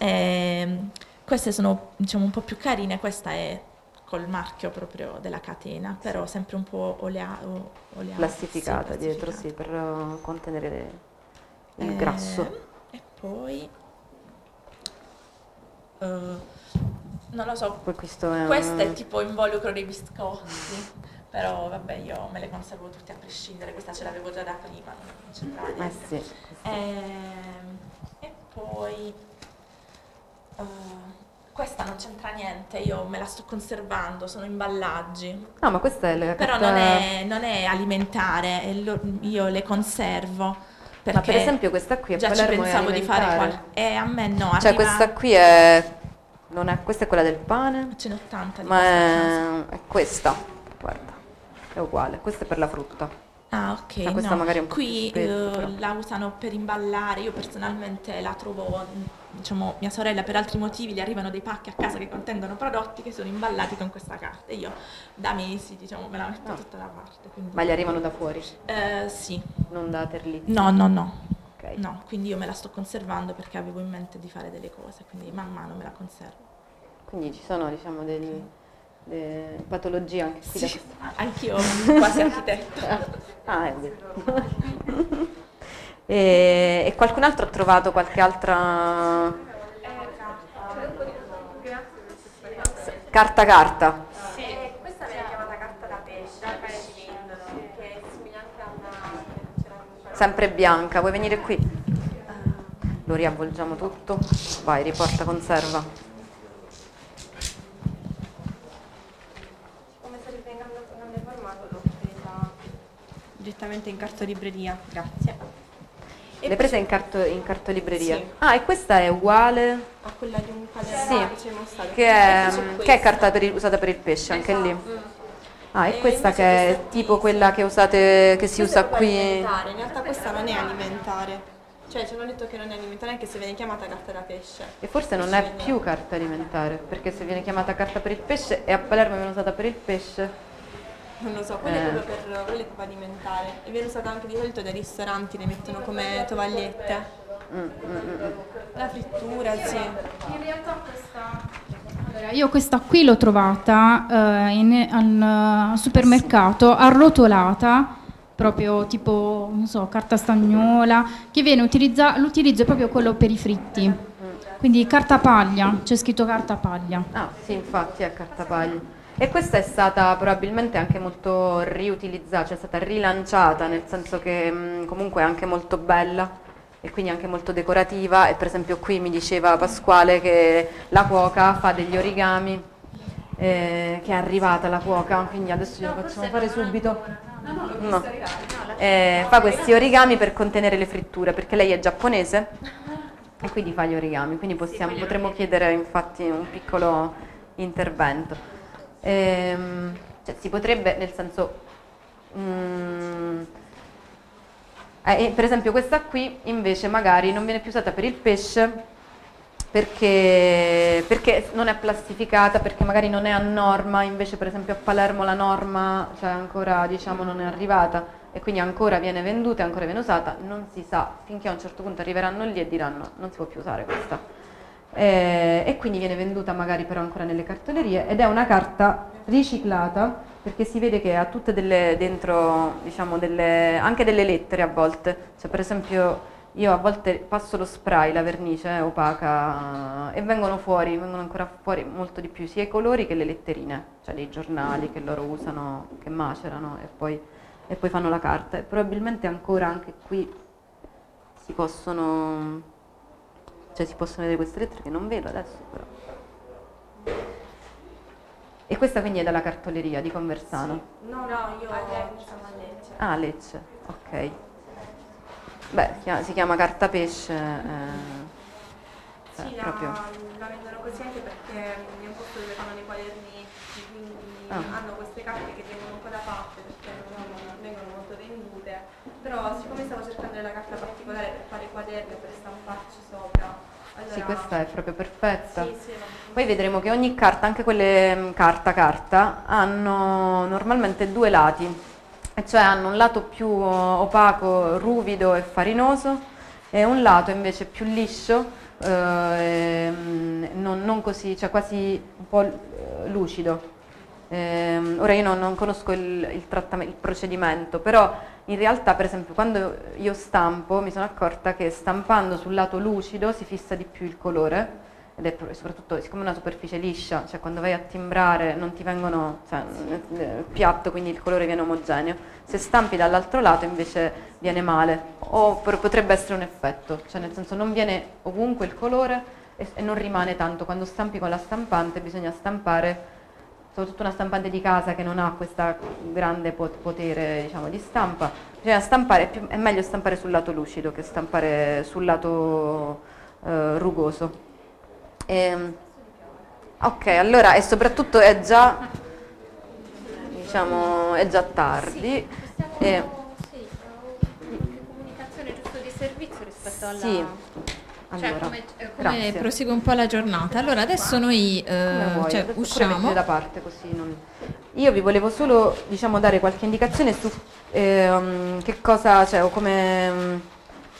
Ehm, queste sono diciamo un po' più carine, questa è col marchio proprio della catena, però sempre un po' olea- oleata. Plastificata sì, dietro, sì, per uh, contenere il Eh, grasso. E poi eh, non lo so, questo è questo un... è tipo involucro dei biscotti, però vabbè io me le conservo tutte a prescindere, questa ce l'avevo già da prima, non c'entrava Eh niente. sì. Ehm, e poi eh, questa non c'entra niente, io me la sto conservando, sono imballaggi, No, ma questa è la però carta... non è, non è alimentare, lo- io le conservo. Ma per esempio questa qui a già ci è pensavo di fare qual- E a me no, Cioè questa qui è... Non è... Questa è quella del pane, ce n'è 80 di ma è... è questa. Guarda, è uguale. Questa è per la frutta. Ah, ok. Cioè, questa no. magari è un po' Qui più spessa, eh, la usano per imballare. Io personalmente la trovo, diciamo, mia sorella per altri motivi le arrivano dei pacchi a casa che contengono prodotti che sono imballati con questa carta. E io da mesi, diciamo, me la metto Ah. tutta da parte. quindi- Ma gli arrivano da fuori, Eh, sì. non da Terlizzi. No, no, no. Ok. No, quindi io me la sto conservando perché avevo in mente di fare delle cose, quindi man mano me la conservo. Quindi ci sono, diciamo, degli... de- patologie anche qui Sì, anch'io quasi architetto. Ah, è vero. e, e qualcun altro ha trovato qualche altra carta carta? Sì, questa viene chiamata carta da pesce, che è simile anche a una. Sempre bianca, vuoi venire qui? Lo riavvolgiamo tutto. Vai, riporta conserva. Come se ritenendo un grande formato l'ho presa direttamente in cartolibreria. Grazie. L'hai presa in, carto- in cartolibreria? Sì. Ah, e questa è uguale? A quella di un quaderno Sì, che è che è, Invece che è carta per il- usata per il pesce, anche lì. Mm. Ah, e E questa che è questa tipo qui- quella che usate, che si usa è qui. alimentare, in realtà questa non è alimentare. Cioè ci hanno detto che non è alimentare anche se viene chiamata carta da pesce. E forse non è più carta alimentare, perché se viene chiamata carta per il pesce e a Palermo viene usata per il pesce. Non lo so, quella Eh. è proprio per quella è tipo alimentare. E viene usata anche di solito dai ristoranti, le mettono come tovagliette. Mm, mm, mm, mm. La frittura, sì. In realtà questa... Allora, io questa qui l'ho trovata eh, in- al eh, supermercato arrotolata, proprio tipo, non so, carta stagnola, che viene utilizzata, l'utilizzo è proprio quello per i fritti. Quindi carta paglia, c'è scritto carta paglia. Ah, sì, infatti è cartapaglia. E questa è stata probabilmente anche molto riutilizzata, cioè è stata rilanciata, nel senso che mh, comunque è anche molto bella e quindi anche molto decorativa. E per esempio qui mi diceva Pasquale che la cuoca fa degli origami, eh, che è arrivata la cuoca, quindi adesso glielo facciamo fare subito. No. Eh, fa questi origami per contenere le fritture, perché lei è giapponese e quindi fa gli origami, quindi possiamo- potremmo chiedere infatti un piccolo intervento. Ehm, cioè, si potrebbe, nel senso, mm, eh, per esempio questa qui invece magari non viene più usata per il pesce perché, perché non è plastificata, perché magari non è a norma, invece per esempio a Palermo la norma cioè ancora diciamo, non è arrivata e quindi ancora viene venduta e ancora viene usata, non si sa finché a un certo punto arriveranno lì e diranno non si può più usare questa. Eh, e quindi viene venduta magari però ancora nelle cartolerie ed è una carta riciclata perché si vede che ha tutte delle dentro diciamo delle, anche delle lettere a volte cioè per esempio io a volte passo lo spray, la vernice eh, opaca e vengono fuori, vengono ancora fuori molto di più sia i colori che le letterine, cioè dei giornali che loro usano, che macerano e poi, e poi fanno la carta. E probabilmente ancora anche qui si possono, cioè si possono vedere queste lettere che non vedo adesso però. E questa quindi è dalla cartoleria di Conversano? No, no, io a Lecce. a Lecce. Ah, Lecce, ok. Beh, si chiama, si chiama carta pesce. eh, cioè, Sì, la, proprio. la vendono così anche perché è un posto dove fanno i quadernetti, quindi Ah. hanno queste carte che tengono un po' da parte perché non, vengono molto vendute. Però siccome stavo cercando della carta particolare per fare i quaderni per stamparci sopra, allora... Sì, questa è proprio perfetta. Sì, sì. Poi vedremo che ogni carta, anche quelle mm, carta carta, hanno normalmente due lati, e cioè hanno un lato più opaco, ruvido e farinoso e un lato invece più liscio, eh, ehm, non, non così, cioè quasi un po' eh, lucido. Ehm, ora io non, non conosco il, il il procedimento, però in realtà per esempio quando io stampo mi sono accorta che stampando sul lato lucido si fissa di più il colore ed è soprattutto siccome è una superficie liscia, cioè quando vai a timbrare non ti vengono, cioè eh, piatto quindi il colore viene omogeneo, se stampi dall'altro lato invece viene male o potrebbe essere un effetto, cioè nel senso non viene ovunque il colore e, e non rimane tanto, quando stampi con la stampante bisogna stampare soprattutto una stampante di casa che non ha questo grande pot- potere diciamo, di stampa, bisogna stampare, è, meglio stampare sul lato lucido che stampare sul lato eh, rugoso. Ehm, ok, allora e soprattutto è già, diciamo, è già tardi. e- Sì, comunicazione giusto di servizio rispetto alla... sì, Cioè, allora, come, eh, come prosegue un po' la giornata. Allora, adesso noi eh, vuoi, cioè, adesso usciamo. da parte così non- Io vi volevo solo diciamo, dare qualche indicazione su ehm, che cosa, cioè, o come,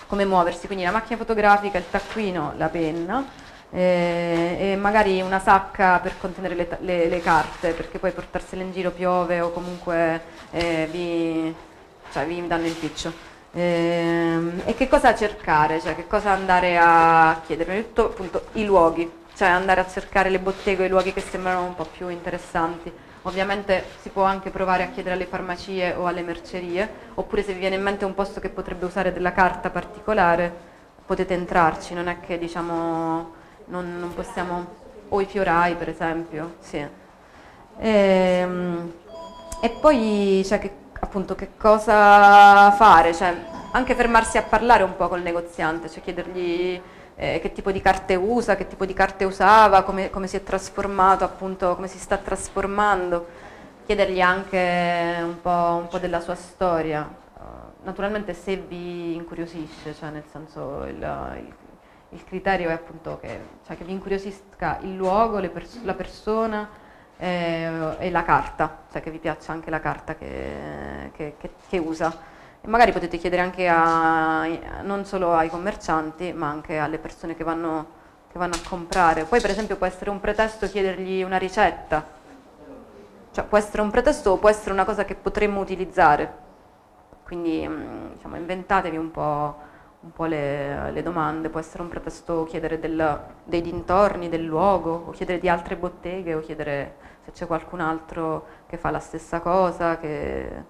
come muoversi, quindi la macchina fotografica, il taccuino, la penna eh, e magari una sacca per contenere le, le- le carte, perché poi portarsele in giro piove o comunque eh, vi, cioè, vi danno impiccio. Ehm, e che cosa cercare, cioè che cosa andare a chiedere? Prima di tutto appunto i luoghi, cioè andare a cercare le botteghe, i luoghi che sembrano un po' più interessanti. Ovviamente si può anche provare a chiedere alle farmacie o alle mercerie, oppure se vi viene in mente un posto che potrebbe usare della carta particolare, potete entrarci, non è che diciamo non, non possiamo, o i fiorai per esempio, sì. Ehm, e poi cioè, che, appunto che cosa fare, cioè, anche fermarsi a parlare un po' col negoziante, cioè chiedergli eh, che tipo di carte usa, che tipo di carte usava, come, come si è trasformato, appunto, come si sta trasformando, chiedergli anche un po', un po' della sua storia. Eh, Naturalmente se vi incuriosisce, cioè nel senso il, il- il criterio è appunto che, cioè che vi incuriosisca il luogo, pers- la persona eh, e la carta, cioè che vi piaccia anche la carta che, che- che- che usa. E magari potete chiedere anche a, non solo ai commercianti, ma anche alle persone che vanno, che vanno a comprare. Poi per esempio può essere un pretesto chiedergli una ricetta, cioè può essere un pretesto o può essere una cosa che potremmo utilizzare. Quindi mm, diciamo, inventatevi un po', un po' le, le domande, può essere un pretesto chiedere del- dei dintorni, del luogo, o chiedere di altre botteghe, o chiedere se c'è qualcun altro che fa la stessa cosa, che-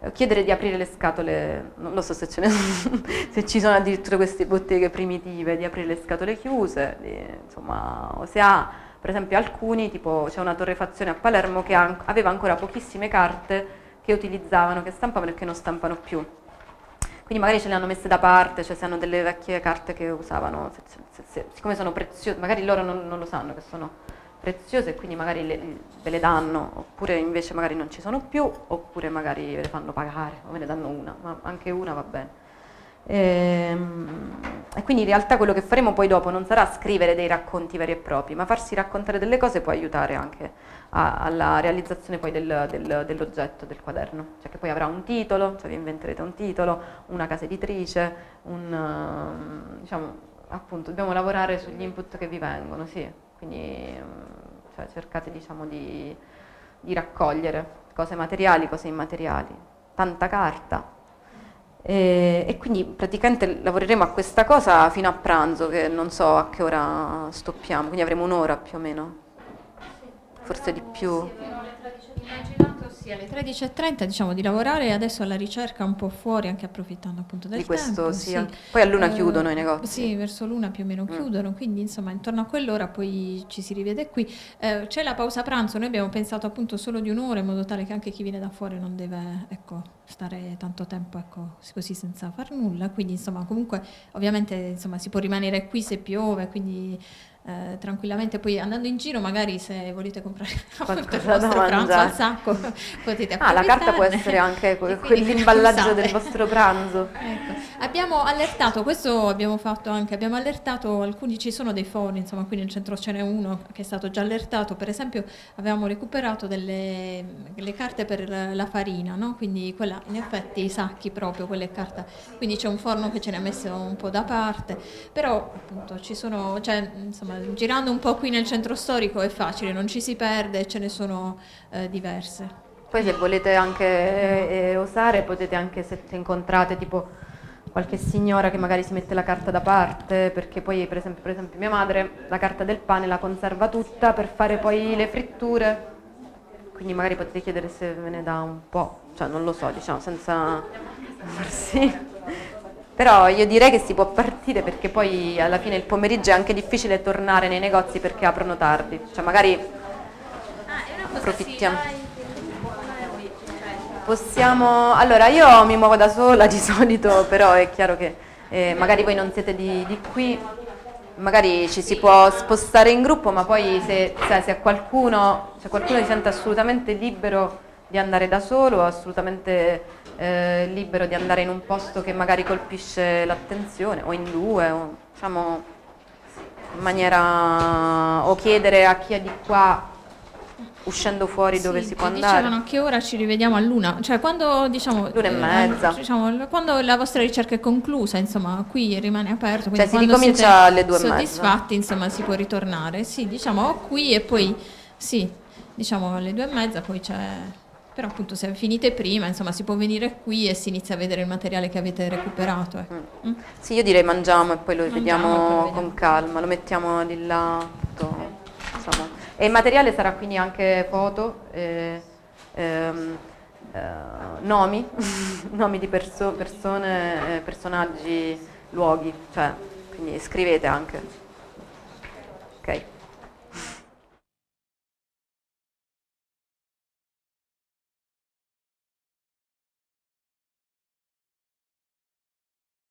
eh, chiedere di aprire le scatole, non lo so se, ce ne se ci sono addirittura queste botteghe primitive, di aprire le scatole chiuse, di- insomma, o se ha per esempio alcuni, tipo c'è una torrefazione a Palermo che ha- aveva ancora pochissime carte che utilizzavano, che stampavano e che non stampano più. Quindi magari ce le hanno messe da parte, cioè se hanno delle vecchie carte che usavano, se- se- siccome sono preziose, magari loro non, non lo sanno che sono preziose e quindi magari le- ve le danno, oppure invece magari non ci sono più, oppure magari ve le fanno pagare o ve ne danno una, ma anche una va bene. Ehm, E quindi in realtà quello che faremo poi dopo non sarà scrivere dei racconti veri e propri, ma farsi raccontare delle cose può aiutare anche a- alla realizzazione poi del- del- dell'oggetto, del quaderno, cioè che poi avrà un titolo, cioè vi inventerete un titolo, una casa editrice, un, ehm, diciamo, appunto, dobbiamo lavorare sugli input che vi vengono, sì, quindi ehm, cioè, cercate diciamo di, di raccogliere cose materiali, cose immateriali, tanta carta, E, e quindi praticamente lavoreremo a questa cosa fino a pranzo, che non so a che ora stoppiamo, quindi avremo un'ora più o meno, forse di più. Sì, alle 13.30 diciamo di lavorare e adesso alla ricerca un po' fuori, anche approfittando appunto del Di questo tempo, sì, anche- poi a l'una chiudono i negozi. Sì, verso l'una più o meno Mm. chiudono, quindi insomma intorno a quell'ora poi ci si rivede qui. Eh, c'è la pausa pranzo, noi abbiamo pensato appunto solo di un'ora in modo tale che anche chi viene da fuori non deve ecco, stare tanto tempo ecco, così senza far nulla, quindi insomma comunque ovviamente insomma, si può rimanere qui se piove, quindi eh, tranquillamente poi andando in giro magari se volete comprare appunto il Qualcosa da vostro pranzo al sacco potete Ah, la carta può essere anche que- quell'imballaggio del vostro pranzo. Ecco. Abbiamo allertato, questo abbiamo fatto anche, abbiamo allertato alcuni, ci sono dei forni, insomma qui nel centro ce n'è uno che è stato già allertato, per esempio avevamo recuperato delle le carte per la farina, no? quindi quella in effetti i sacchi proprio, quella è carta, quindi c'è un forno che ce ne ha messo un po' da parte, però appunto ci sono, cioè insomma girando un po' qui nel centro storico è facile, non ci si perde, ce ne sono eh, diverse. Poi se volete anche eh, eh, osare, potete anche se incontrate tipo qualche signora che magari si mette la carta da parte, perché poi per esempio, per esempio mia madre la carta del pane la conserva tutta per fare poi le fritture, quindi magari potete chiedere se ve ne dà un po', cioè non lo so, diciamo senza... Sì. Però io direi che si può partire perché poi alla fine il pomeriggio è anche difficile tornare nei negozi perché aprono tardi, cioè magari approfittiamo. Possiamo, allora io mi muovo da sola di solito, però è chiaro che eh, magari voi non siete di, di qui, magari ci si può spostare in gruppo, ma poi se, se, se qualcuno, se qualcuno si sente assolutamente libero di andare da solo, assolutamente eh, libero di andare in un posto che magari colpisce l'attenzione, o in due, o, diciamo in maniera, o chiedere a chi è di qua uscendo fuori dove Sì, si può andare. Dicevano che ora ci rivediamo a luna, cioè quando diciamo L'una e eh, mezza. diciamo, quando la vostra ricerca è conclusa, insomma, qui rimane aperto, quindi Cioè, si ricomincia alle due e mezza. soddisfatti, insomma, si può ritornare. Sì, diciamo o qui e poi sì, diciamo alle due e mezza poi c'è però appunto se finite prima, insomma, si può venire qui e si inizia a vedere il materiale che avete recuperato. ecco. Mm. Sì, io direi mangiamo e poi lo Mangiamo vediamo poi con vediamo. calma, lo mettiamo di là. tutto, insomma. E il materiale sarà quindi anche foto, eh, ehm, eh, nomi, nomi di perso- persone, eh, personaggi, luoghi, cioè, quindi scrivete anche. Ok.